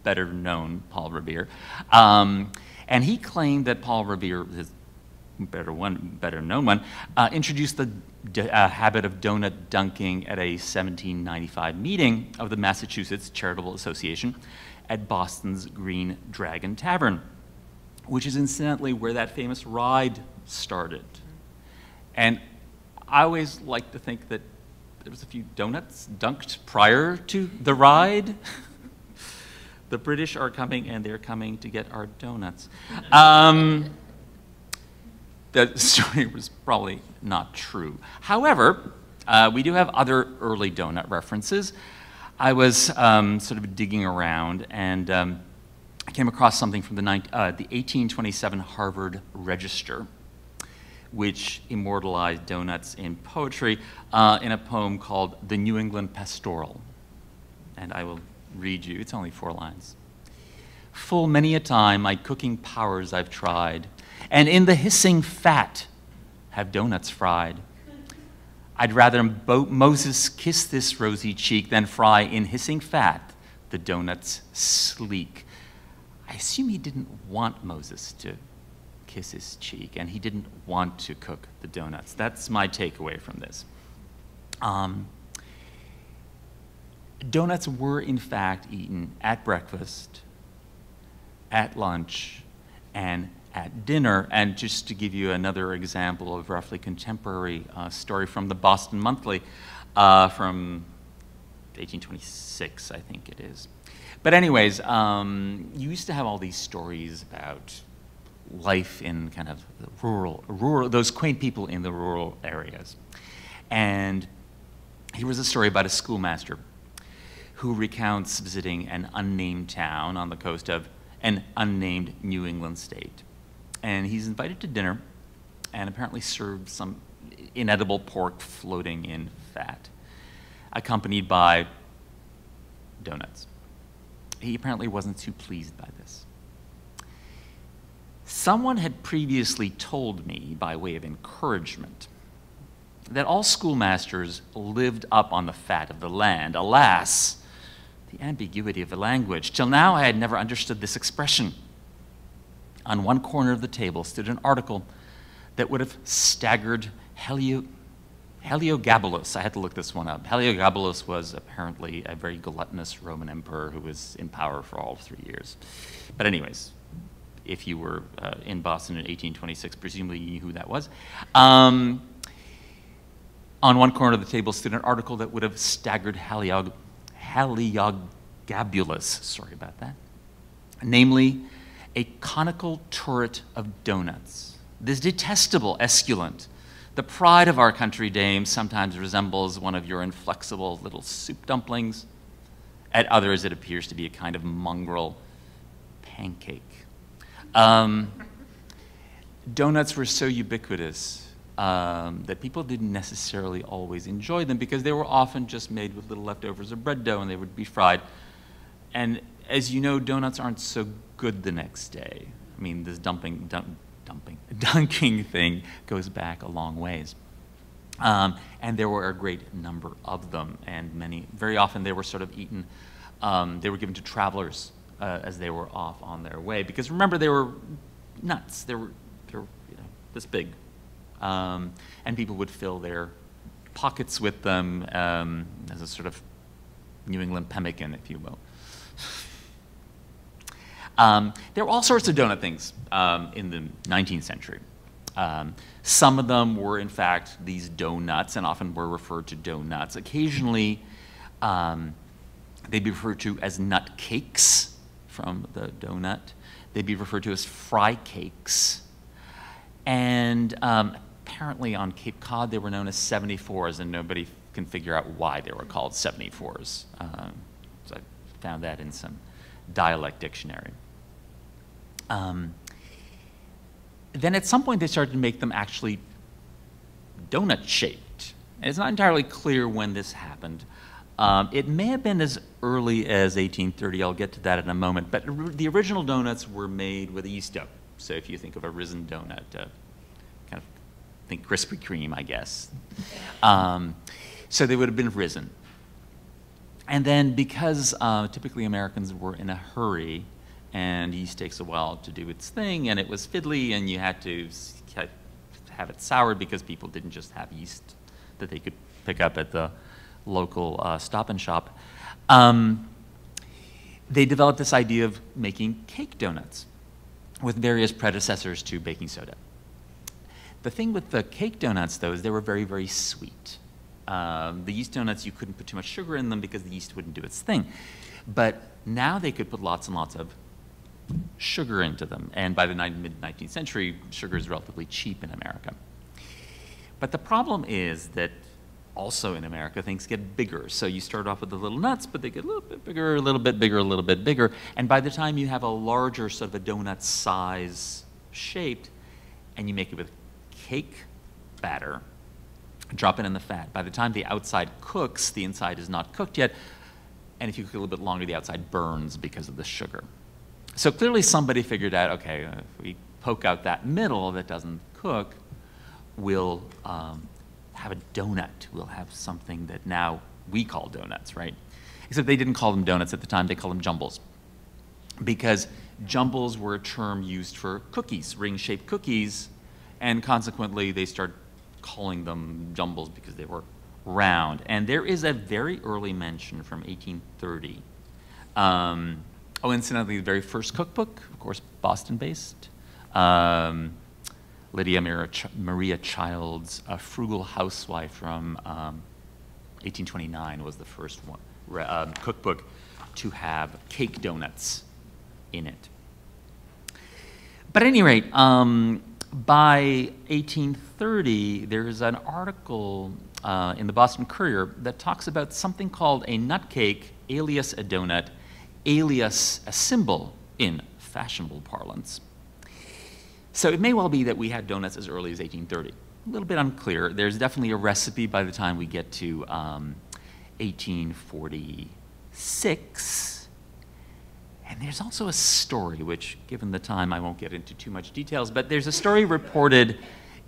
better known Paul Revere. Um, and he claimed that Paul Revere, his better one, better known one, uh, introduced the a habit of donut dunking at a 1795 meeting of the Massachusetts Charitable Association at Boston's Green Dragon Tavern, which is incidentally where that famous ride started. And I always like to think that there was a few donuts dunked prior to the ride. the British are coming and they're coming to get our donuts. Um, that story was probably not true. However, uh, we do have other early donut references. I was um, sort of digging around and um, I came across something from the, uh, the 1827 Harvard Register, which immortalized donuts in poetry uh, in a poem called The New England Pastoral. And I will read you, it's only four lines. Full many a time my cooking powers I've tried and in the hissing fat have donuts fried. I'd rather Moses kiss this rosy cheek than fry in hissing fat the donuts sleek. I assume he didn't want Moses to kiss his cheek, and he didn't want to cook the donuts. That's my takeaway from this. Um, donuts were, in fact, eaten at breakfast, at lunch, and at dinner. And just to give you another example of roughly contemporary uh, story from the Boston Monthly uh, from 1826, I think it is. But anyways, um, you used to have all these stories about life in kind of rural, rural, those quaint people in the rural areas. And here was a story about a schoolmaster who recounts visiting an unnamed town on the coast of an unnamed New England state and he's invited to dinner and apparently served some inedible pork floating in fat, accompanied by donuts. He apparently wasn't too pleased by this. Someone had previously told me, by way of encouragement, that all schoolmasters lived up on the fat of the land. Alas, the ambiguity of the language. Till now, I had never understood this expression on one corner of the table stood an article that would have staggered Helio, Heliogabalus. I had to look this one up. Heliogabalus was apparently a very gluttonous Roman emperor who was in power for all three years. But anyways, if you were uh, in Boston in 1826, presumably you knew who that was. Um, on one corner of the table stood an article that would have staggered Heliog Heliogabalus, sorry about that, namely a conical turret of donuts. This detestable esculent, the pride of our country dame, sometimes resembles one of your inflexible little soup dumplings. At others, it appears to be a kind of mongrel pancake. Um, donuts were so ubiquitous um, that people didn't necessarily always enjoy them because they were often just made with little leftovers of bread dough and they would be fried. And as you know, donuts aren't so good the next day. I mean, this dumping, dump, dumping, dunking thing goes back a long ways. Um, and there were a great number of them, and many, very often they were sort of eaten, um, they were given to travelers uh, as they were off on their way. Because remember, they were nuts. They were, they were you know, this big. Um, and people would fill their pockets with them um, as a sort of New England pemmican, if you will. Um, there were all sorts of donut things um, in the 19th century. Um, some of them were, in fact, these donuts, and often were referred to donuts. Occasionally, um, they'd be referred to as nut cakes from the donut. They'd be referred to as fry cakes. And um, apparently on Cape Cod, they were known as 74s, and nobody can figure out why they were called 74s. Um, so I found that in some dialect dictionary. Um, then at some point they started to make them actually donut shaped. And it's not entirely clear when this happened. Um, it may have been as early as 1830. I'll get to that in a moment. But the original donuts were made with yeast dough. So if you think of a risen donut, uh, kind of think Krispy Kreme, I guess. Um, so they would have been risen. And then because uh, typically Americans were in a hurry, and yeast takes a while to do its thing, and it was fiddly, and you had to have it soured because people didn't just have yeast that they could pick up at the local uh, stop and shop. Um, they developed this idea of making cake donuts with various predecessors to baking soda. The thing with the cake donuts, though, is they were very, very sweet. Um, the yeast donuts, you couldn't put too much sugar in them because the yeast wouldn't do its thing. But now they could put lots and lots of sugar into them. And by the mid 19th century, sugar is relatively cheap in America. But the problem is that also in America, things get bigger. So you start off with the little nuts, but they get a little bit bigger, a little bit bigger, a little bit bigger. And by the time you have a larger sort of a donut size shaped, and you make it with cake batter, drop it in the fat. By the time the outside cooks, the inside is not cooked yet. And if you cook a little bit longer, the outside burns because of the sugar. So clearly somebody figured out, okay, if we poke out that middle that doesn't cook, we'll um, have a donut. We'll have something that now we call donuts, right? Except they didn't call them donuts at the time, they called them jumbles. Because jumbles were a term used for cookies, ring-shaped cookies, and consequently they started calling them jumbles because they were round. And there is a very early mention from 1830. Um, oh, incidentally, the very first cookbook, of course, Boston-based. Um, Lydia Maria Child's A Frugal Housewife from um, 1829 was the first one, uh, cookbook to have cake donuts in it. But at any rate, um, by 1830, there's an article uh, in the Boston Courier that talks about something called a nut cake, alias a donut, alias a jumble in fashionable parlance. So it may well be that we had donuts as early as 1830. A little bit unclear. There's definitely a recipe by the time we get to um, 1846. And there's also a story, which, given the time, I won't get into too much details, but there's a story reported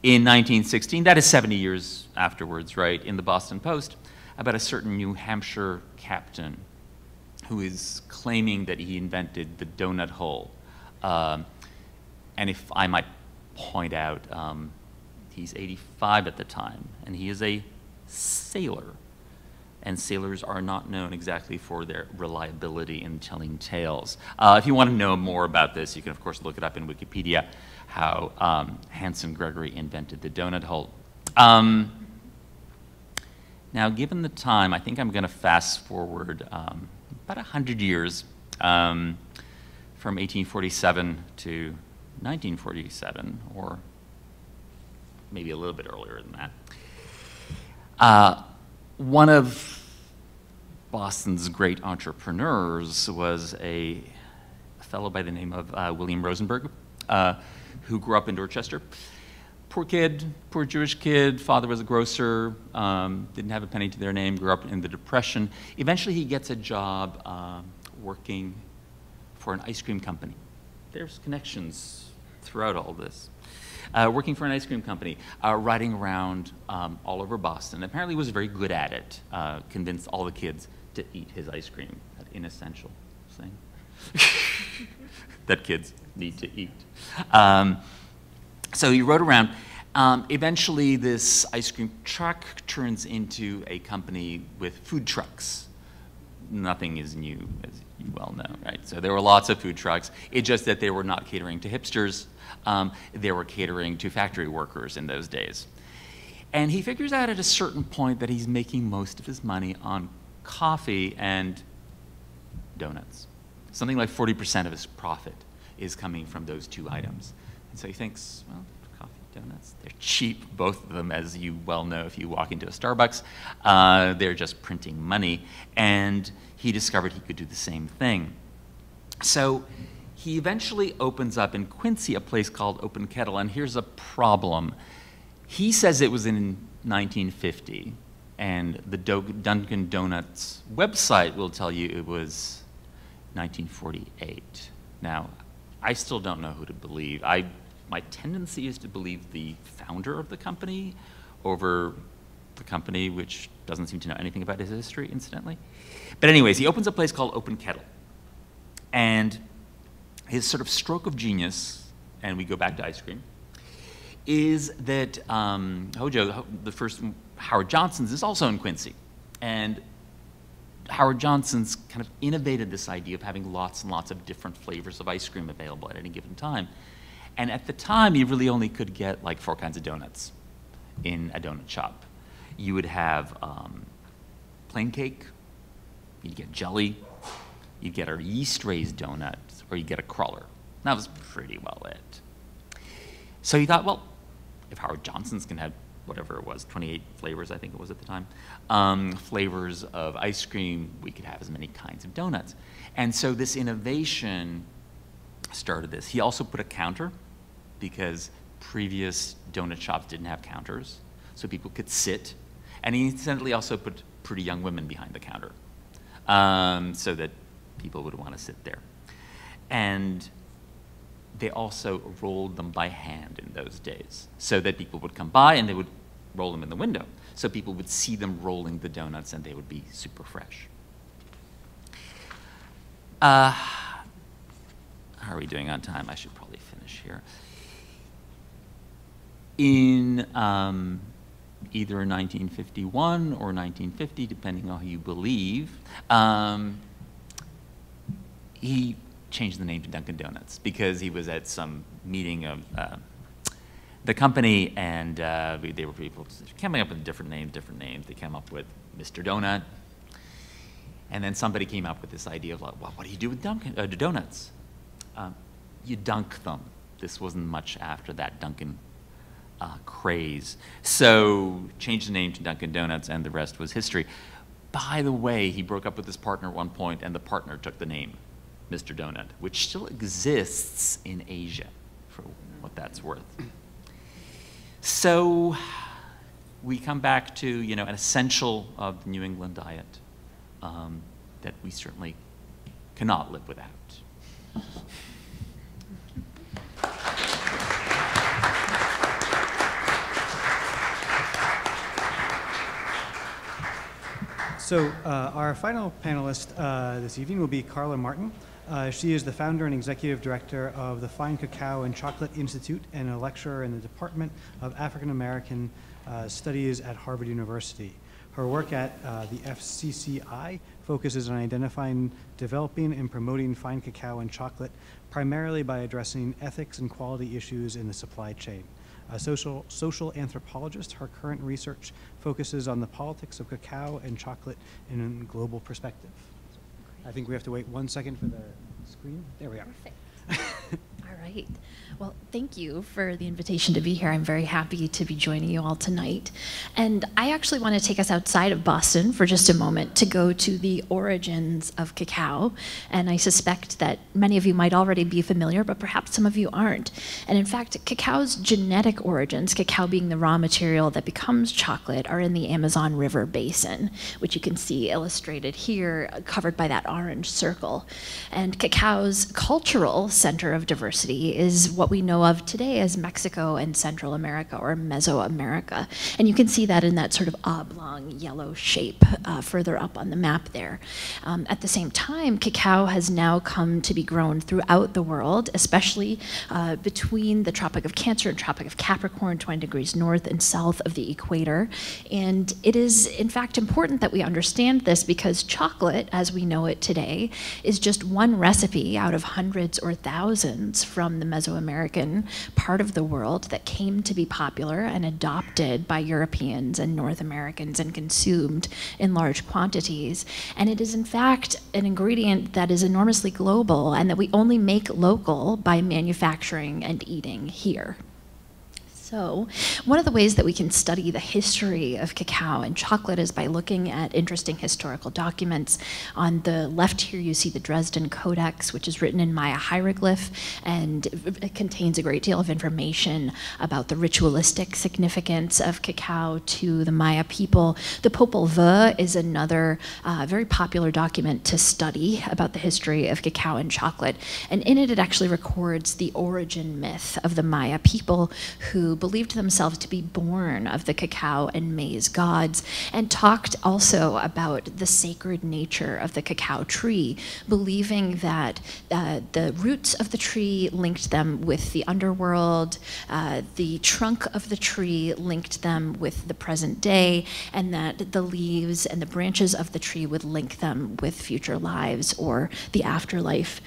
in 1916, that is 70 years afterwards, right, in the Boston Post, about a certain New Hampshire captain who is claiming that he invented the donut hole. Um, and if I might point out, um, he's 85 at the time, and he is a sailor. And sailors are not known exactly for their reliability in telling tales. Uh, if you want to know more about this, you can, of course, look it up in Wikipedia how um, Hanson Gregory invented the donut hole. Um, now, given the time, I think I'm going to fast forward um, about 100 years um, from 1847 to 1947, or maybe a little bit earlier than that. Uh, one of Boston's great entrepreneurs was a fellow by the name of uh, William Rosenberg, uh, who grew up in Dorchester. Poor kid, poor Jewish kid, father was a grocer, um, didn't have a penny to their name, grew up in the Depression. Eventually he gets a job um, working for an ice cream company. There's connections throughout all this. Uh, working for an ice cream company, uh, riding around um, all over Boston. Apparently was very good at it, uh, convinced all the kids to eat his ice cream, that inessential thing that kids need to eat. Um, so he rode around. Um, eventually, this ice cream truck turns into a company with food trucks. Nothing is new, as you well know, right? So there were lots of food trucks. It's just that they were not catering to hipsters. Um, they were catering to factory workers in those days. And he figures out at a certain point that he's making most of his money on coffee and donuts. Something like 40% of his profit is coming from those two items. And so he thinks, well, coffee, donuts, they're cheap, both of them, as you well know if you walk into a Starbucks. Uh, they're just printing money. And he discovered he could do the same thing. So he eventually opens up in Quincy a place called Open Kettle, and here's a problem. He says it was in 1950, and the Dunkin' Donuts website will tell you it was 1948. Now, I still don't know who to believe. I, my tendency is to believe the founder of the company over the company, which doesn't seem to know anything about his history, incidentally. But anyways, he opens a place called Open Kettle. And his sort of stroke of genius, and we go back to ice cream, is that um, Hojo, the first Howard Johnson's, is also in Quincy. And Howard Johnson's kind of innovated this idea of having lots and lots of different flavors of ice cream available at any given time. And at the time, you really only could get like four kinds of donuts in a donut shop. You would have um, plain cake, you'd get jelly, you'd get a yeast raised donut, or you'd get a cruller. That was pretty well it. So he thought, well, if Howard Johnson's can have whatever it was, 28 flavors, I think it was at the time, um, flavors of ice cream, we could have as many kinds of donuts. And so this innovation started this. He also put a counter because previous donut shops didn't have counters, so people could sit. And he incidentally also put pretty young women behind the counter um, so that people would want to sit there. And they also rolled them by hand in those days so that people would come by and they would roll them in the window. So people would see them rolling the donuts and they would be super fresh. Uh, how are we doing on time? I should probably finish here. In um, either in 1951 or 1950, depending on who you believe, um, he changed the name to Dunkin' Donuts because he was at some meeting of uh, the company and uh, they were people coming up with different names, different names. They came up with Mr. Donut. And then somebody came up with this idea of like, well, what do you do with Dunkin', uh, donuts? Um, you dunk them. This wasn't much after that Dunkin' uh, craze. So changed the name to Dunkin' Donuts and the rest was history. By the way, he broke up with his partner at one point and the partner took the name. Mr. Donut, which still exists in Asia, for what that's worth. So we come back to you know an essential of the New England diet um, that we certainly cannot live without. So uh, our final panelist uh, this evening will be Carla Martin. Uh, she is the founder and executive director of the Fine Cacao and Chocolate Institute and a lecturer in the Department of African American uh, Studies at Harvard University. Her work at uh, the FCCI focuses on identifying, developing, and promoting fine cacao and chocolate, primarily by addressing ethics and quality issues in the supply chain. A social, social anthropologist, her current research focuses on the politics of cacao and chocolate in a global perspective. I think we have to wait one second for the screen. There we are. Right. Well, thank you for the invitation to be here. I'm very happy to be joining you all tonight. And I actually want to take us outside of Boston for just a moment to go to the origins of cacao. And I suspect that many of you might already be familiar, but perhaps some of you aren't. And in fact, cacao's genetic origins, cacao being the raw material that becomes chocolate, are in the Amazon River basin, which you can see illustrated here, covered by that orange circle. And cacao's cultural center of diversity is what we know of today as Mexico and Central America or Mesoamerica. And you can see that in that sort of oblong yellow shape uh, further up on the map there. Um, at the same time, cacao has now come to be grown throughout the world, especially uh, between the Tropic of Cancer and Tropic of Capricorn, 20 degrees north and south of the equator. And it is, in fact, important that we understand this because chocolate, as we know it today, is just one recipe out of hundreds or thousands from the Mesoamerican part of the world that came to be popular and adopted by Europeans and North Americans and consumed in large quantities. And it is, in fact, an ingredient that is enormously global and that we only make local by manufacturing and eating here. So, one of the ways that we can study the history of cacao and chocolate is by looking at interesting historical documents. On the left here, you see the Dresden Codex, which is written in Maya hieroglyph, and it contains a great deal of information about the ritualistic significance of cacao to the Maya people. The Popol Vuh is another uh, very popular document to study about the history of cacao and chocolate, and in it, it actually records the origin myth of the Maya people who believed themselves to be born of the cacao and maize gods, and talked also about the sacred nature of the cacao tree, believing that uh, the roots of the tree linked them with the underworld, uh, the trunk of the tree linked them with the present day, and that the leaves and the branches of the tree would link them with future lives or the afterlife.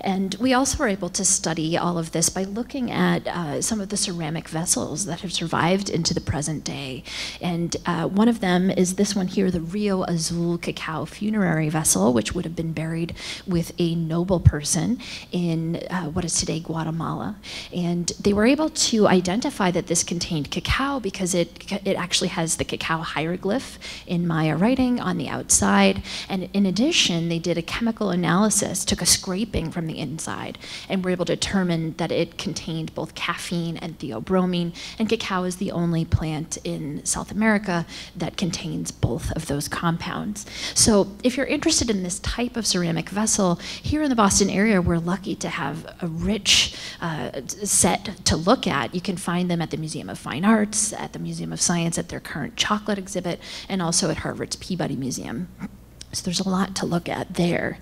And we also were able to study all of this by looking at uh, some of the ceramic vessels that have survived into the present day. And uh, one of them is this one here, the Rio Azul cacao funerary vessel, which would have been buried with a noble person in uh, what is today Guatemala. And they were able to identify that this contained cacao because it, it actually has the cacao hieroglyph in Maya writing on the outside. And in addition, they did a chemical analysis, took a scraping from the inside, and we're able to determine that it contained both caffeine and theobromine. And cacao is the only plant in South America that contains both of those compounds. So if you're interested in this type of ceramic vessel, here in the Boston area, we're lucky to have a rich uh, set to look at. You can find them at the Museum of Fine Arts, at the Museum of Science, at their current chocolate exhibit, and also at Harvard's Peabody Museum. So there's a lot to look at there.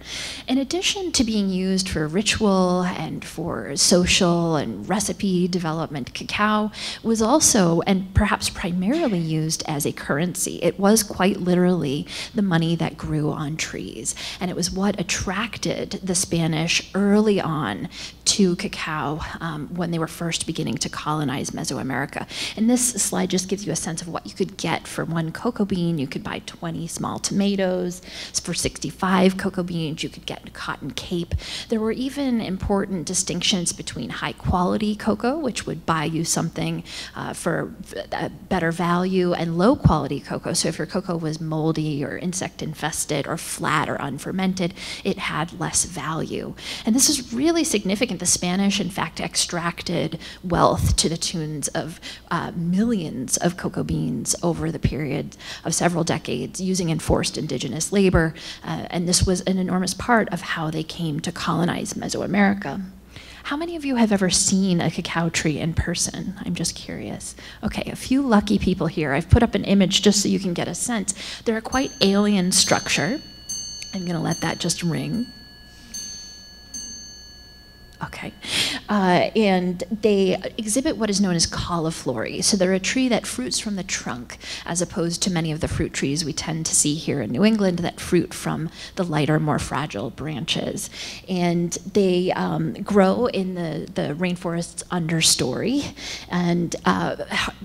In addition to being used for ritual and for social and recipe development, cacao was also, and perhaps primarily used as a currency. It was quite literally the money that grew on trees. And it was what attracted the Spanish early on to cacao um, when they were first beginning to colonize Mesoamerica. And this slide just gives you a sense of what you could get for one cocoa bean. You could buy 20 small tomatoes. For 65 cocoa beans, you could get a cotton cape. There were even important distinctions between high quality cocoa, which would buy you something uh, for a better value, and low quality cocoa. So if your cocoa was moldy or insect infested or flat or unfermented, it had less value. And this is really significant the Spanish, in fact, extracted wealth to the tunes of uh, millions of cocoa beans over the period of several decades using enforced indigenous labor. Uh, and this was an enormous part of how they came to colonize Mesoamerica. How many of you have ever seen a cacao tree in person? I'm just curious. Okay, a few lucky people here. I've put up an image just so you can get a sense. They're a quite alien structure. I'm going to let that just ring. Okay. Uh, and they exhibit what is known as cauliflory. So they're a tree that fruits from the trunk, as opposed to many of the fruit trees we tend to see here in New England that fruit from the lighter, more fragile branches. And they um, grow in the, the rainforest's understory. And uh,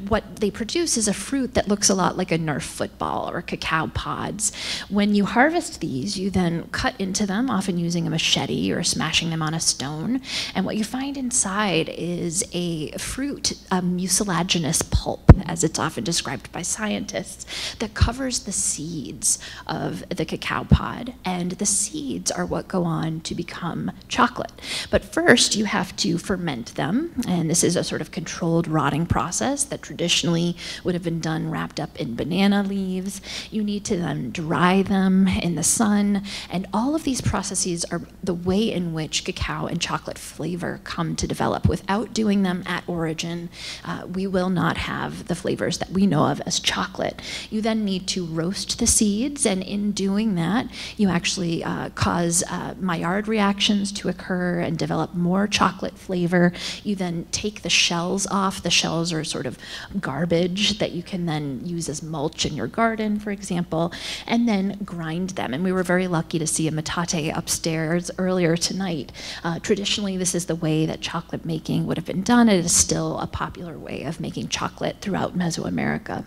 what they produce is a fruit that looks a lot like a Nerf football or cacao pods. When you harvest these, you then cut into them, often using a machete or smashing them on a stone. And what you find inside is a fruit, a mucilaginous pulp, as it's often described by scientists, that covers the seeds of the cacao pod. And the seeds are what go on to become chocolate. But first, you have to ferment them. And this is a sort of controlled rotting process that traditionally would have been done wrapped up in banana leaves. You need to then dry them in the sun. And all of these processes are the way in which cacao and chocolate flavor come to develop. Without doing them at origin, uh, we will not have the flavors that we know of as chocolate. You then need to roast the seeds, and in doing that, you actually uh, cause uh, Maillard reactions to occur and develop more chocolate flavor. You then take the shells off. The shells are sort of garbage that you can then use as mulch in your garden, for example, and then grind them. And we were very lucky to see a metate upstairs earlier tonight. Uh, traditionally, this is the way that chocolate making would have been done. It is still a popular way of making chocolate throughout Mesoamerica.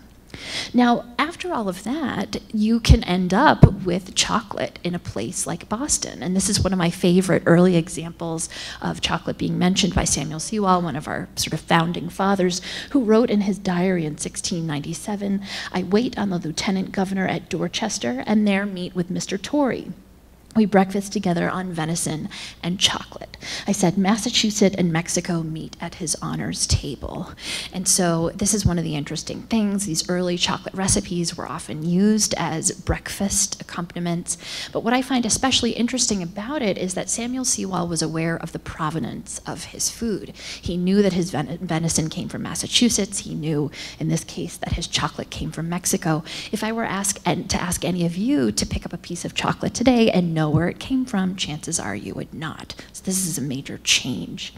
Now, after all of that, you can end up with chocolate in a place like Boston. And this is one of my favorite early examples of chocolate being mentioned by Samuel Sewall, one of our sort of founding fathers, who wrote in his diary in 1697 I wait on the lieutenant governor at Dorchester and there meet with Mr. Torrey we breakfast together on venison and chocolate. I said Massachusetts and Mexico meet at his honors table. And so this is one of the interesting things. These early chocolate recipes were often used as breakfast accompaniments. But what I find especially interesting about it is that Samuel Sewall was aware of the provenance of his food. He knew that his ven venison came from Massachusetts. He knew, in this case, that his chocolate came from Mexico. If I were ask, to ask any of you to pick up a piece of chocolate today and know know where it came from, chances are you would not. So this is a major change.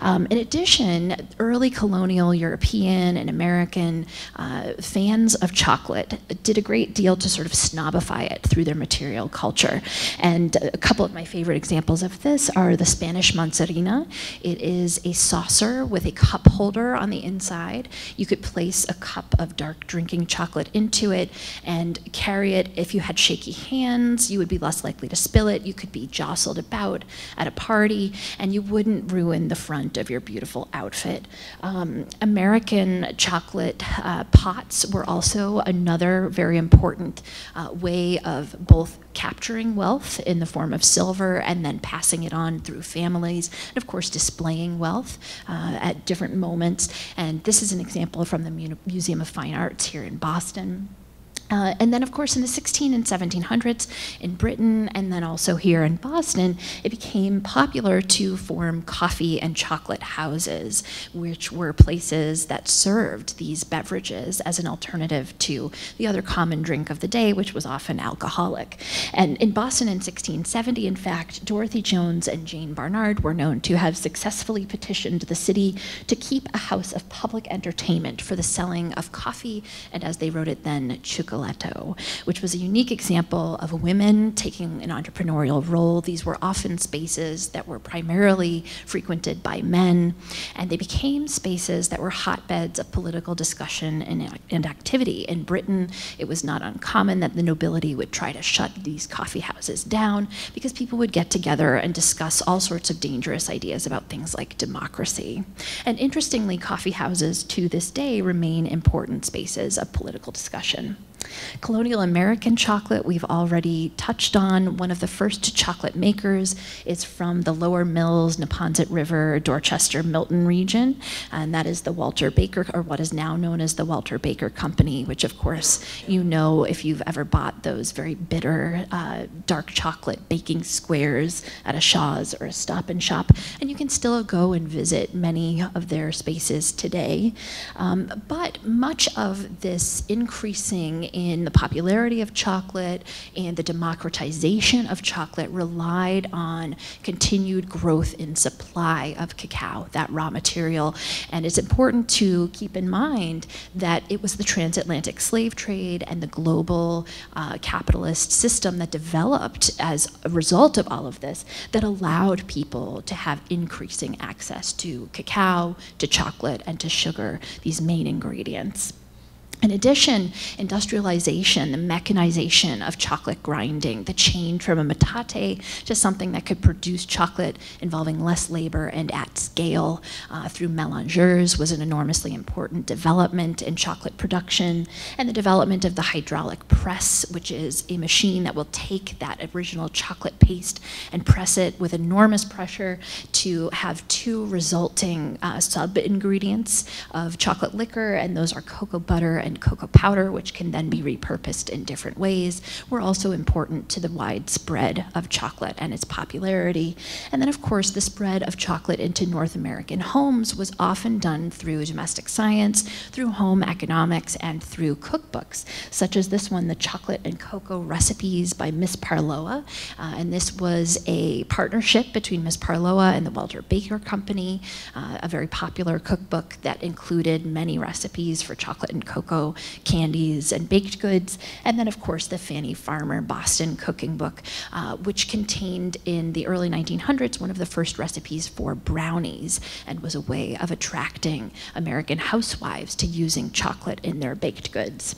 Um, in addition, early colonial European and American uh, fans of chocolate did a great deal to sort of snobify it through their material culture. And a couple of my favorite examples of this are the Spanish mancerina. It is a saucer with a cup holder on the inside. You could place a cup of dark drinking chocolate into it and carry it. If you had shaky hands, you would be less likely to spill it. You could be jostled about at a party, and you wouldn't ruin the front of your beautiful outfit. Um, American chocolate uh, pots were also another very important uh, way of both capturing wealth in the form of silver and then passing it on through families, and of course displaying wealth uh, at different moments. And this is an example from the Museum of Fine Arts here in Boston. Uh, and then, of course, in the 16 and 1700s in Britain and then also here in Boston, it became popular to form coffee and chocolate houses, which were places that served these beverages as an alternative to the other common drink of the day, which was often alcoholic. And in Boston in 1670, in fact, Dorothy Jones and Jane Barnard were known to have successfully petitioned the city to keep a house of public entertainment for the selling of coffee and, as they wrote it then, chocolate which was a unique example of women taking an entrepreneurial role. These were often spaces that were primarily frequented by men, and they became spaces that were hotbeds of political discussion and, and activity. In Britain, it was not uncommon that the nobility would try to shut these coffee houses down because people would get together and discuss all sorts of dangerous ideas about things like democracy. And interestingly, coffee houses to this day remain important spaces of political discussion. Colonial American chocolate, we've already touched on. One of the first chocolate makers is from the Lower Mills, Neponset River, Dorchester, Milton region, and that is the Walter Baker, or what is now known as the Walter Baker Company, which, of course, you know if you've ever bought those very bitter uh, dark chocolate baking squares at a Shaw's or a Stop and Shop. And you can still go and visit many of their spaces today. Um, but much of this increasing in the popularity of chocolate and the democratization of chocolate relied on continued growth in supply of cacao, that raw material. And it's important to keep in mind that it was the transatlantic slave trade and the global uh, capitalist system that developed as a result of all of this that allowed people to have increasing access to cacao, to chocolate, and to sugar, these main ingredients. In addition, industrialization, the mechanization of chocolate grinding, the change from a metate to something that could produce chocolate involving less labor and at scale uh, through melangeurs was an enormously important development in chocolate production. And the development of the hydraulic press, which is a machine that will take that original chocolate paste and press it with enormous pressure to have two resulting uh, sub ingredients of chocolate liquor, and those are cocoa butter and cocoa powder, which can then be repurposed in different ways, were also important to the widespread of chocolate and its popularity. And then, of course, the spread of chocolate into North American homes was often done through domestic science, through home economics, and through cookbooks, such as this one, The Chocolate and Cocoa Recipes by Miss Parloa. Uh, and this was a partnership between Miss Parloa and the Walter Baker Company, uh, a very popular cookbook that included many recipes for chocolate and cocoa candies, and baked goods. And then, of course, the Fannie Farmer Boston Cooking Book, uh, which contained in the early 1900s one of the first recipes for brownies and was a way of attracting American housewives to using chocolate in their baked goods.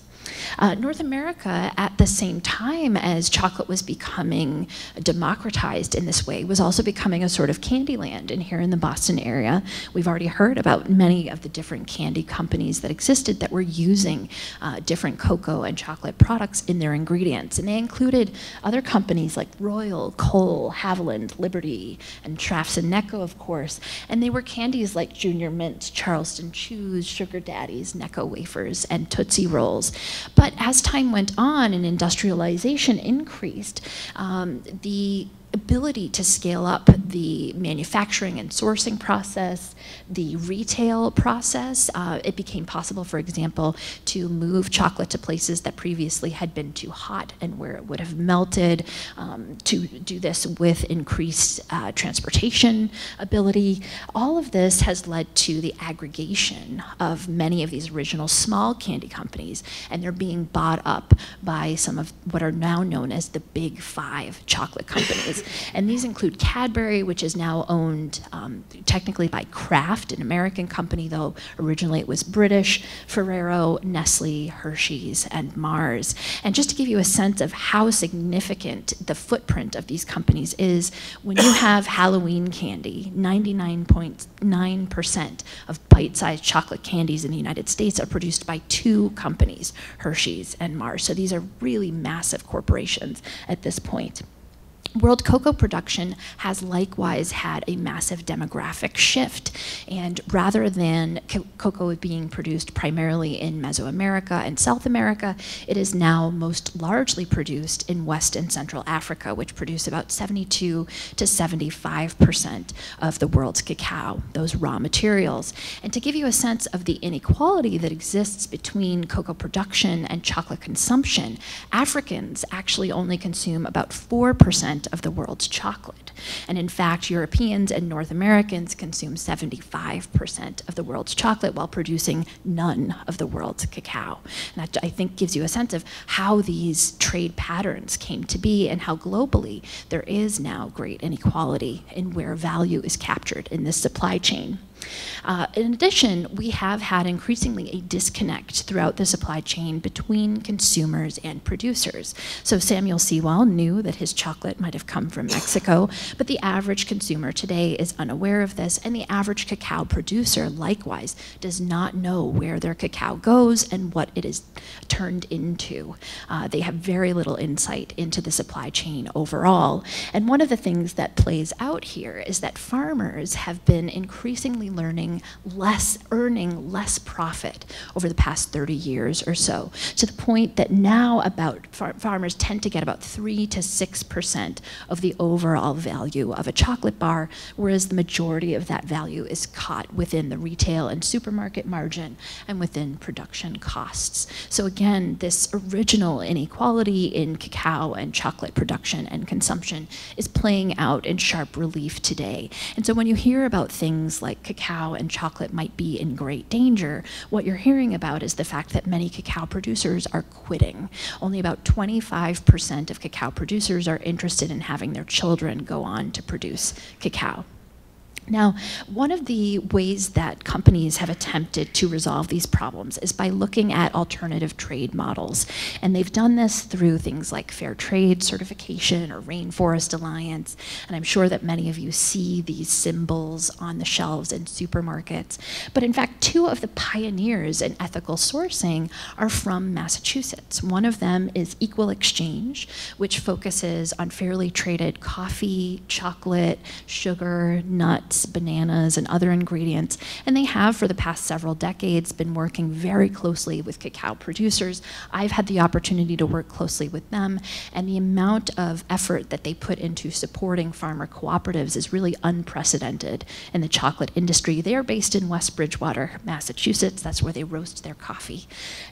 Uh, North America, at the same time as chocolate was becoming democratized in this way, was also becoming a sort of candy land. And here in the Boston area, we've already heard about many of the different candy companies that existed that were using uh, different cocoa and chocolate products in their ingredients. And they included other companies like Royal, Cole, Haviland, Liberty, and Schrafft's and Necco, of course. And they were candies like Junior Mints, Charleston Chews, Sugar Daddies, Necco wafers, and Tootsie Rolls. But as time went on and industrialization increased, um, the ability to scale up the manufacturing and sourcing process, the retail process. Uh, it became possible, for example, to move chocolate to places that previously had been too hot and where it would have melted, um, to do this with increased uh, transportation ability. All of this has led to the aggregation of many of these original small candy companies, and they're being bought up by some of what are now known as the big five chocolate companies. And these include Cadbury, which is now owned um, technically by Kraft, an American company, though originally it was British, Ferrero, Nestle, Hershey's, and Mars. And just to give you a sense of how significant the footprint of these companies is, when you have Halloween candy, 99.9% of bite-sized chocolate candies in the United States are produced by two companies, Hershey's and Mars. So these are really massive corporations at this point. World cocoa production has likewise had a massive demographic shift. And rather than co cocoa being produced primarily in Mesoamerica and South America, it is now most largely produced in West and Central Africa, which produce about 72 to 75% of the world's cacao, those raw materials. And to give you a sense of the inequality that exists between cocoa production and chocolate consumption, Africans actually only consume about 4% of the world's chocolate. And in fact, Europeans and North Americans consume 75% of the world's chocolate while producing none of the world's cacao. And that, I think, gives you a sense of how these trade patterns came to be and how globally there is now great inequality in where value is captured in this supply chain. Uh, in addition, we have had increasingly a disconnect throughout the supply chain between consumers and producers. So Samuel Sewall knew that his chocolate might have come from Mexico, but the average consumer today is unaware of this, and the average cacao producer likewise does not know where their cacao goes and what it is turned into. Uh, they have very little insight into the supply chain overall. And one of the things that plays out here is that farmers have been increasingly learning less, earning less profit over the past 30 years or so, to the point that now about far farmers tend to get about 3 to 6% of the overall value of a chocolate bar, whereas the majority of that value is caught within the retail and supermarket margin and within production costs. So again, this original inequality in cacao and chocolate production and consumption is playing out in sharp relief today. And so when you hear about things like cacao cacao and chocolate might be in great danger, what you're hearing about is the fact that many cacao producers are quitting. Only about 25% of cacao producers are interested in having their children go on to produce cacao. Now, one of the ways that companies have attempted to resolve these problems is by looking at alternative trade models. And they've done this through things like fair trade certification or Rainforest Alliance. And I'm sure that many of you see these symbols on the shelves in supermarkets. But in fact, two of the pioneers in ethical sourcing are from Massachusetts. One of them is Equal Exchange, which focuses on fairly traded coffee, chocolate, sugar, nuts, nuts, bananas, and other ingredients. And they have, for the past several decades, been working very closely with cacao producers. I've had the opportunity to work closely with them, and the amount of effort that they put into supporting farmer cooperatives is really unprecedented in the chocolate industry. They are based in West Bridgewater, Massachusetts. That's where they roast their coffee.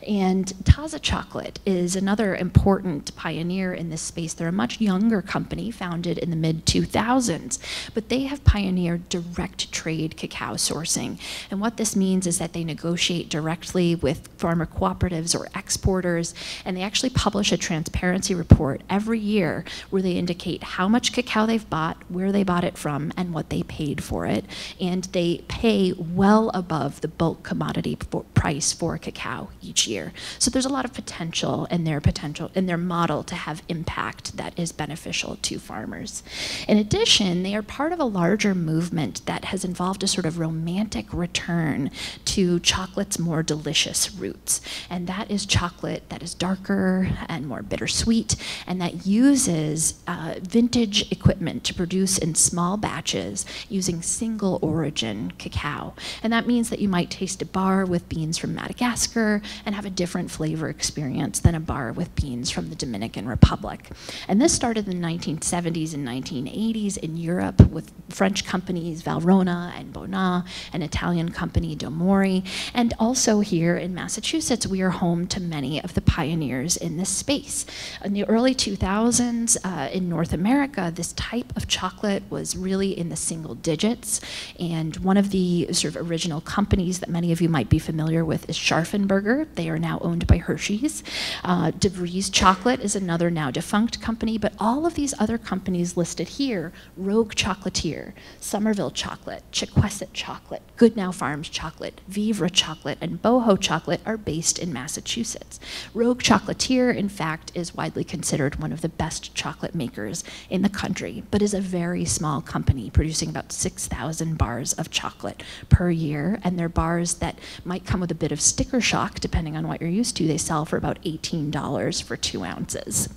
And Taza Chocolate is another important pioneer in this space. They're a much younger company, founded in the mid 2000s, but they have pioneered direct trade cacao sourcing. And what this means is that they negotiate directly with farmer cooperatives or exporters, and they actually publish a transparency report every year where they indicate how much cacao they've bought, where they bought it from, and what they paid for it. And they pay well above the bulk commodity price for cacao each year. So there's a lot of potential in their potential in their model to have impact that is beneficial to farmers. In addition, they are part of a larger movement that has involved a sort of romantic return to chocolate's more delicious roots. And that is chocolate that is darker and more bittersweet and that uses uh, vintage equipment to produce in small batches using single origin cacao. And that means that you might taste a bar with beans from Madagascar and have a different flavor experience than a bar with beans from the Dominican Republic. And this started in the 1970s and 1980s in Europe with French companies Valrhona and Bonnat, an Italian company Domori, and also here in Massachusetts, we are home to many of the pioneers in this space. In the early 2000s uh, in North America, this type of chocolate was really in the single digits, and one of the sort of original companies that many of you might be familiar with is Scharffen Berger. They are now owned by Hershey's. Uh, DeVries Chocolate is another now defunct company, but all of these other companies listed here, Rogue Chocolatier, Somerville Chocolate, Chequessett Chocolate, Goodnow Farms Chocolate, Vivre Chocolate, and Boho Chocolate are based in Massachusetts. Rogue Chocolatier, in fact, is widely considered one of the best chocolate makers in the country, but is a very small company producing about 6,000 bars of chocolate per year, and they're bars that might come with a bit of sticker shock depending on what you're used to. They sell for about $18 for two ounces.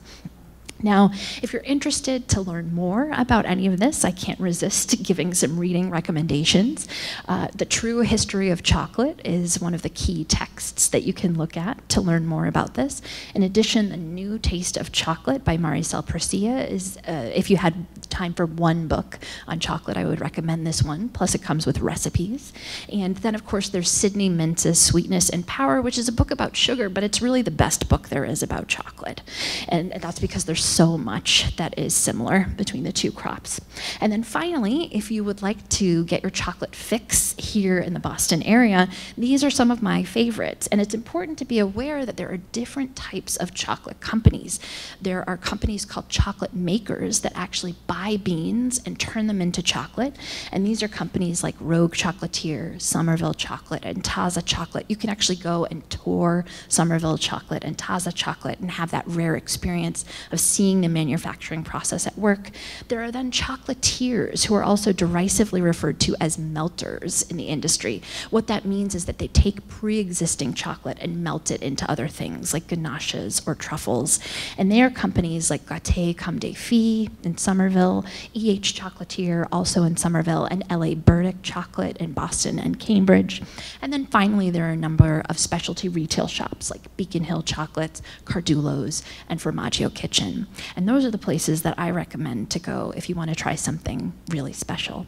Now, if you're interested to learn more about any of this, I can't resist giving some reading recommendations. Uh, the True History of Chocolate is one of the key texts that you can look at to learn more about this. In addition, The New Taste of Chocolate by Maricel Presilla is, uh, if you had time for one book on chocolate, I would recommend this one. Plus, it comes with recipes. And then, of course, there's Sidney Mintz's Sweetness and Power, which is a book about sugar, but it's really the best book there is about chocolate. And that's because there's so much that is similar between the two crops. And then finally, if you would like to get your chocolate fix here in the Boston area, these are some of my favorites. And it's important to be aware that there are different types of chocolate companies. There are companies called chocolate makers that actually buy beans and turn them into chocolate. And these are companies like Rogue Chocolatier, Somerville Chocolate, and Taza Chocolate. You can actually go and tour Somerville Chocolate and Taza Chocolate and have that rare experience of seeing seeing the manufacturing process at work. There are then chocolatiers who are also derisively referred to as melters in the industry. What that means is that they take pre-existing chocolate and melt it into other things like ganaches or truffles. And they are companies like Gâté Comme des Filles in Somerville, EH Chocolatier also in Somerville, and LA Burdick Chocolate in Boston and Cambridge. And then finally, there are a number of specialty retail shops like Beacon Hill Chocolates, Cardullo's, and Formaggio Kitchen. And those are the places that I recommend to go if you want to try something really special.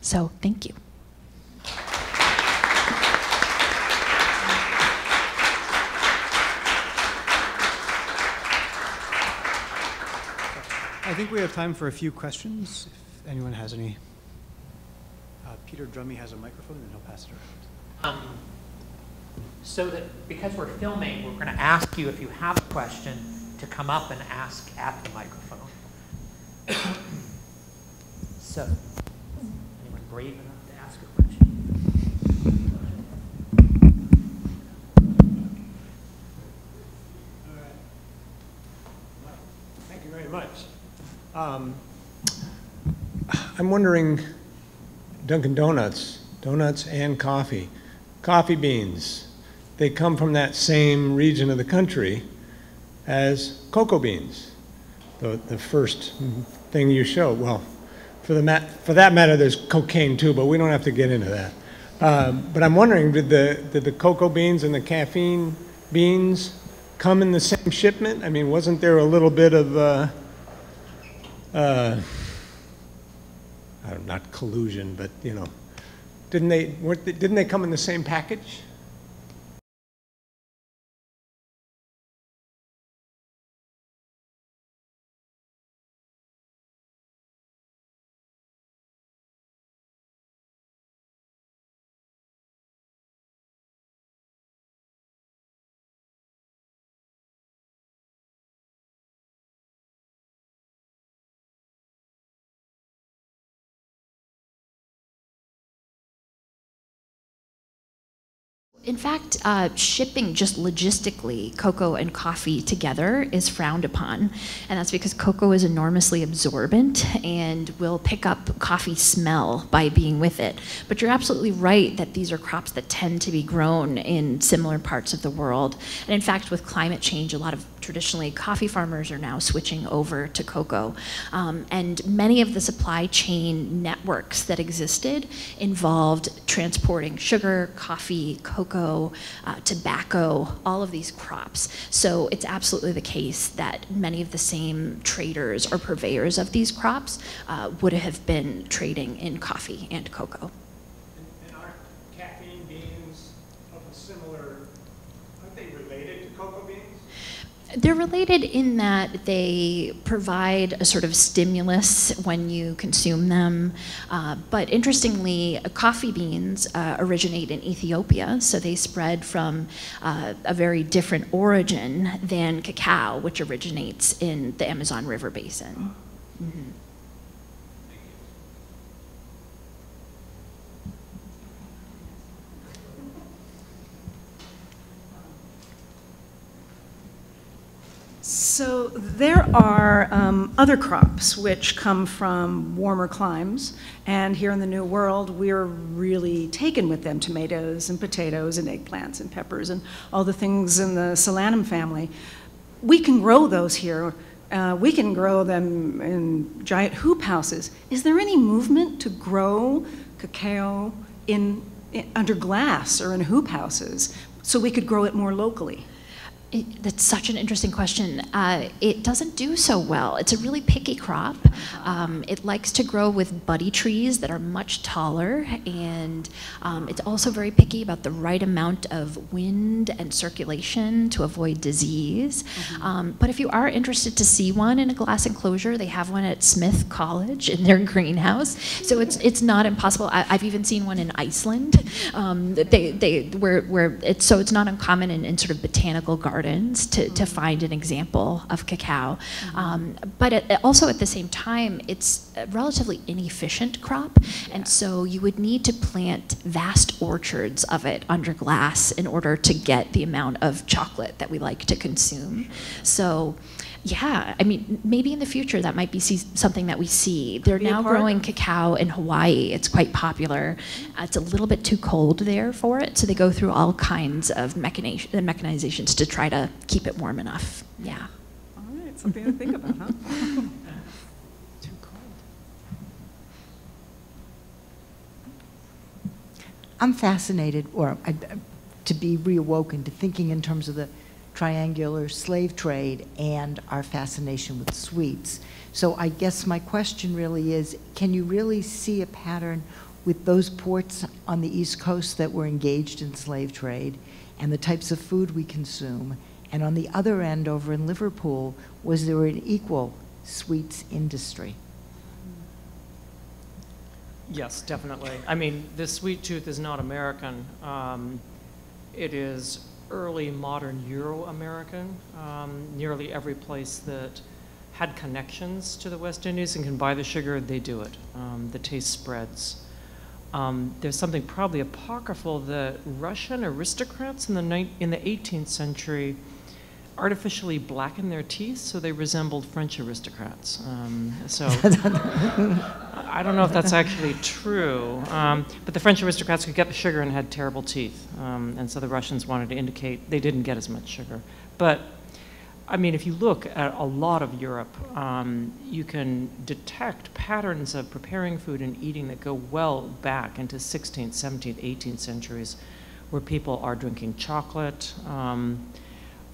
So thank you. I think we have time for a few questions, if anyone has any. Uh, Peter Drummey has a microphone, and he'll pass it around. Um, so that because we're filming, we're going to ask you if you have a question to come up and ask at the microphone. so, anyone brave enough to ask a question? Thank you very much. Um, I'm wondering, Dunkin' Donuts, donuts and coffee, coffee beans, they come from that same region of the country as cocoa beans, the, the first thing you show. Well, for, the for that matter, there's cocaine too, but we don't have to get into that. Um, but I'm wondering, did the, did the cocoa beans and the caffeine beans come in the same shipment? I mean, wasn't there a little bit of, uh, uh, I don't, not collusion, but, you know, didn't they, they, didn't they come in the same package? In fact, uh, shipping just logistically cocoa and coffee together is frowned upon. And that's because cocoa is enormously absorbent and will pick up coffee smell by being with it. But you're absolutely right that these are crops that tend to be grown in similar parts of the world. And in fact, with climate change, a lot of traditionally coffee farmers are now switching over to cocoa. Um, and many of the supply chain networks that existed involved transporting sugar, coffee, cocoa, uh, tobacco, all of these crops. So it's absolutely the case that many of the same traders or purveyors of these crops uh, would have been trading in coffee and cocoa. And aren't caffeine beans of a similar, aren't they related to cocoa beans? They're related in that they provide a sort of stimulus when you consume them. Uh, but interestingly, coffee beans uh, originate in Ethiopia, so they spread from uh, a very different origin than cacao, which originates in the Amazon River basin. Mhm. So there are um, other crops which come from warmer climes, and here in the New World, we're really taken with them, tomatoes and potatoes and eggplants and peppers and all the things in the solanum family. We can grow those here. Uh, we can grow them in giant hoop houses. Is there any movement to grow cacao in, in under glass or in hoop houses so we could grow it more locally? It, that's such an interesting question. Uh, it doesn't do so well. It's a really picky crop. Um, it likes to grow with buddy trees that are much taller, and um, it's also very picky about the right amount of wind and circulation to avoid disease. Um, but if you are interested to see one in a glass enclosure, they have one at Smith College in their greenhouse. So it's it's not impossible. I, I've even seen one in Iceland. Um, they they where where it's so it's not uncommon in, in sort of botanical gardens to, to find an example of cacao. Um, but it, also at the same time, it's a relatively inefficient crop, and so you would need to plant vast orchards of it under glass in order to get the amount of chocolate that we like to consume. So. Yeah, I mean, maybe in the future that might be see, something that we see. They're now part growing cacao in Hawaii. It's quite popular. Uh, it's a little bit too cold there for it, so they go through all kinds of mechanization, mechanizations to try to keep it warm enough. Yeah. All right, something to think about, huh? I'm fascinated, or I- to be reawoken to thinking in terms of the triangular slave trade and our fascination with sweets. So I guess my question really is, can you really see a pattern with those ports on the East Coast that were engaged in slave trade and the types of food we consume? And on the other end, over in Liverpool, was there an equal sweets industry? Yes, definitely. I mean, the sweet tooth is not American. Um, it is early modern Euro-American. Um, nearly every place that had connections to the West Indies and can buy the sugar, they do it. Um, the taste spreads. Um, there's something probably apocryphal that Russian aristocrats in the, in the 18th century artificially blackened their teeth so they resembled French aristocrats. Um, so I don't know if that's actually true, um, but the French aristocrats could get the sugar and had terrible teeth, um, and so the Russians wanted to indicate they didn't get as much sugar. But I mean, if you look at a lot of Europe, um, you can detect patterns of preparing food and eating that go well back into 16th, 17th, 18th centuries, where people are drinking chocolate.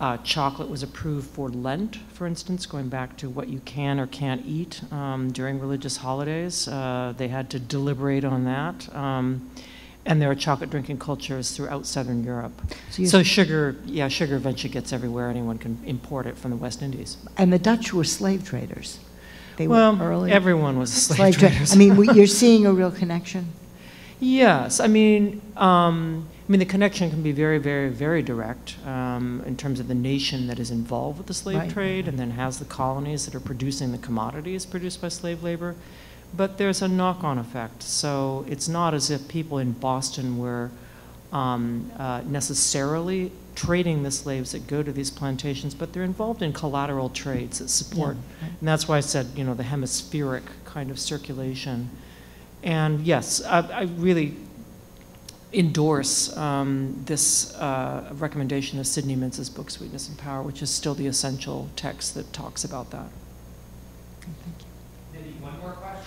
Uh, chocolate was approved for Lent, for instance, going back to what you can or can't eat um, during religious holidays. Uh, they had to deliberate on that. Um, and there are chocolate drinking cultures throughout Southern Europe. So So sugar, yeah, sugar eventually gets everywhere. Anyone can import it from the West Indies. And the Dutch were slave traders. They well, were early. everyone was a slave, tra- trader. I mean, you're seeing a real connection? Yes, I mean, um, I mean the connection can be very, very, very direct um, in terms of the nation that is involved with the slave Right. trade and then has the colonies that are producing the commodities produced by slave labor. But there's a knock-on effect. So it's not as if people in Boston were um, uh, necessarily trading the slaves that go to these plantations, but they're involved in collateral trades that support. Yeah. And that's why I said, you know, the hemispheric kind of circulation. And yes, I, I really endorse um, this uh, recommendation of Sidney Mintz's book, Sweetness and Power, which is still the essential text that talks about that. Maybe one more question?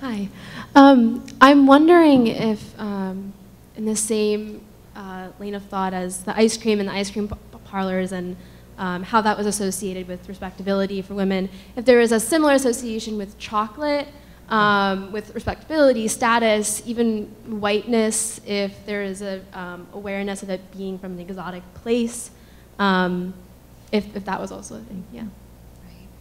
Hi. Um, I'm wondering if, um, in the same uh, lane of thought as the ice cream and the ice cream parlors and um, how that was associated with respectability for women, if there is a similar association with chocolate, um, with respectability, status, even whiteness, if there is a um, awareness of it being from an exotic place, um, if, if that was also a thing, yeah.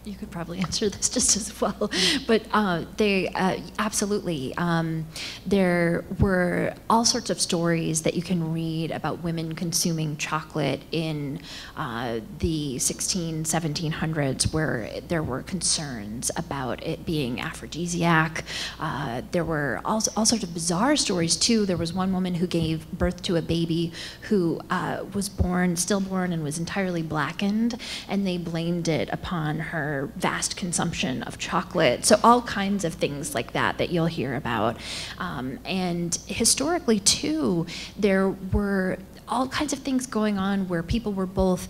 You could probably answer this just as well, but uh, they uh, absolutely. Um, there were all sorts of stories that you can read about women consuming chocolate in uh, the 16, 1700s, where there were concerns about it being aphrodisiac. Uh, there were all, all sorts of bizarre stories too. There was one woman who gave birth to a baby who uh, was born, stillborn, and was entirely blackened, and they blamed it upon her vast consumption of chocolate. So all kinds of things like that that you'll hear about. Um, and historically too, there were all kinds of things going on where people were both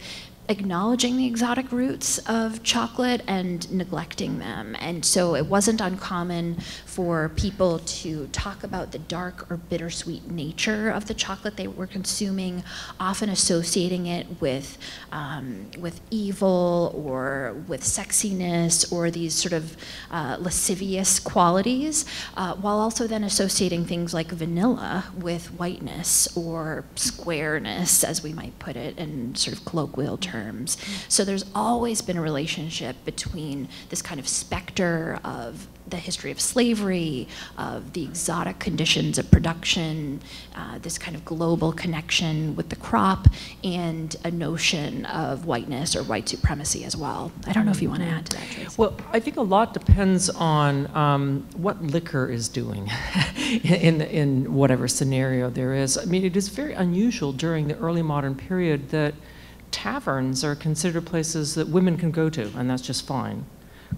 acknowledging the exotic roots of chocolate and neglecting them. And so it wasn't uncommon for people to talk about the dark or bittersweet nature of the chocolate they were consuming, often associating it with, um, with evil or with sexiness or these sort of uh, lascivious qualities, uh, while also then associating things like vanilla with whiteness or squareness, as we might put it in sort of colloquial terms. So there's always been a relationship between this kind of specter of the history of slavery, of the exotic conditions of production, uh, this kind of global connection with the crop, and a notion of whiteness or white supremacy as well. I don't know if you want to add to that, Tracy. Well, I think a lot depends on um, what liquor is doing in, in whatever scenario there is. I mean, it is very unusual during the early modern period that taverns are considered places that women can go to, and that's just fine.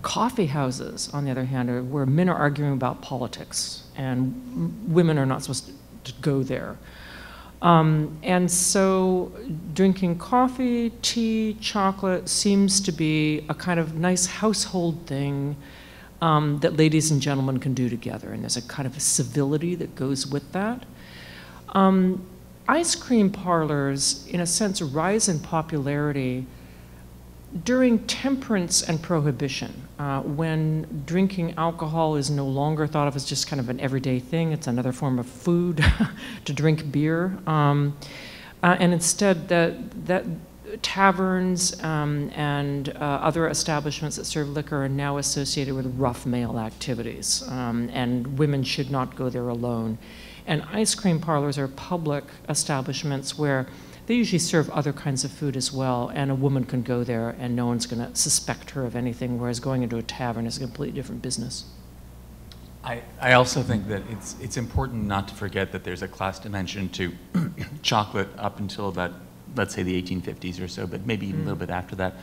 Coffee houses, on the other hand, are where men are arguing about politics, and women are not supposed to go there. Um, and so drinking coffee, tea, chocolate seems to be a kind of nice household thing um, that ladies and gentlemen can do together. And there's a kind of a civility that goes with that. Um, ice cream parlors, in a sense, rise in popularity during temperance and prohibition, uh, when drinking alcohol is no longer thought of as just kind of an everyday thing, it's another form of food to drink beer. Um, uh, and instead, that, that taverns um, and uh, other establishments that serve liquor are now associated with rough male activities, um, and women should not go there alone. And ice cream parlors are public establishments where they usually serve other kinds of food as well, and a woman can go there and no one's going to suspect her of anything, whereas going into a tavern is a completely different business. I, I also think that it's, it's important not to forget that there's a class dimension to chocolate up until about, let's say, the 1850s or so, but maybe even a little bit after that.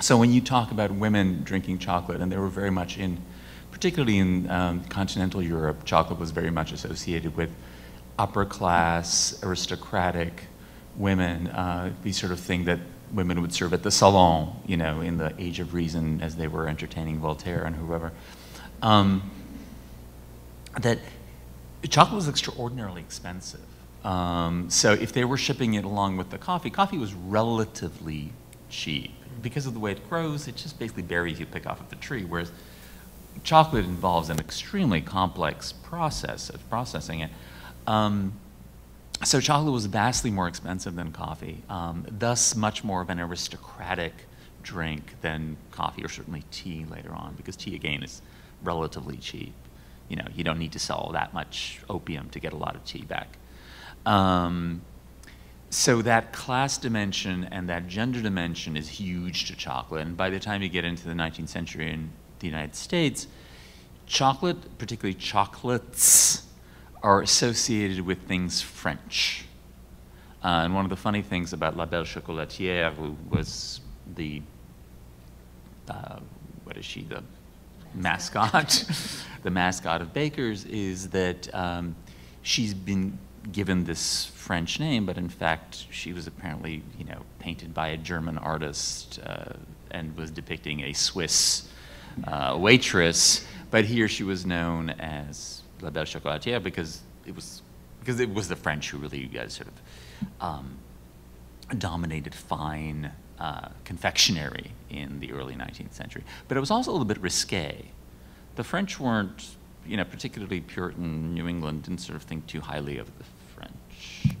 So when you talk about women drinking chocolate, and they were very much in, particularly in um, continental Europe, chocolate was very much associated with upper class, aristocratic women, uh, the sort of thing that women would serve at the salon, you know, in the Age of Reason as they were entertaining Voltaire and whoever. Um, that chocolate was extraordinarily expensive. Um, so if they were shipping it along with the coffee, coffee was relatively cheap. Because of the way it grows, it just basically berries you pick off of the tree, whereas chocolate involves an extremely complex process of processing it. Um, so chocolate was vastly more expensive than coffee, um, thus much more of an aristocratic drink than coffee or certainly tea later on, because tea again is relatively cheap. You know, you don't need to sell that much opium to get a lot of tea back. Um, so that class dimension and that gender dimension is huge to chocolate. And by the time you get into the 19th century in the United States, chocolate, particularly chocolates, are associated with things French. Uh, and one of the funny things about La Belle Chocolatière, who was the, uh, what is she, the mascot, the mascot of Baker's, is that um, she's been given this French name, but in fact, she was apparently, you know, painted by a German artist uh, and was depicting a Swiss uh, waitress. But here she was known as La Belle Chocolatière because it was because it was the French who really uh, sort of um, dominated fine uh, confectionery in the early 19th century. But it was also a little bit risque. The French weren't, you know, particularly Puritan New England didn't sort of think too highly of the French.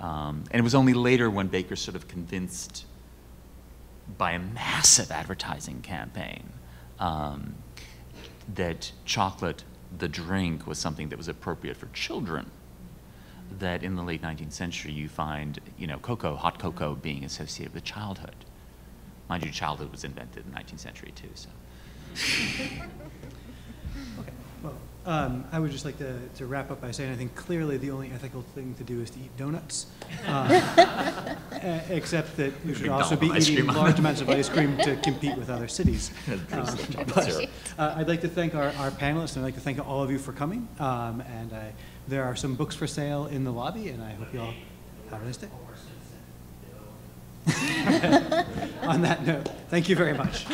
Um, and it was only later when Baker sort of convinced by a massive advertising campaign um, that chocolate, the drink, was something that was appropriate for children that in the late 19th century you find, you know, cocoa, hot cocoa being associated with childhood. Mind you, childhood was invented in the 19th century too, so. Okay, um, I would just like to, to wrap up by saying I think clearly the only ethical thing to do is to eat donuts. uh, Except that you should also be eating large them. amounts of ice cream to compete with other cities. Um, but, uh, I'd like to thank our, our panelists, and I'd like to thank all of you for coming. Um, And I, there are some books for sale in the lobby, and I hope you all have a nice day. On that note, thank you very much.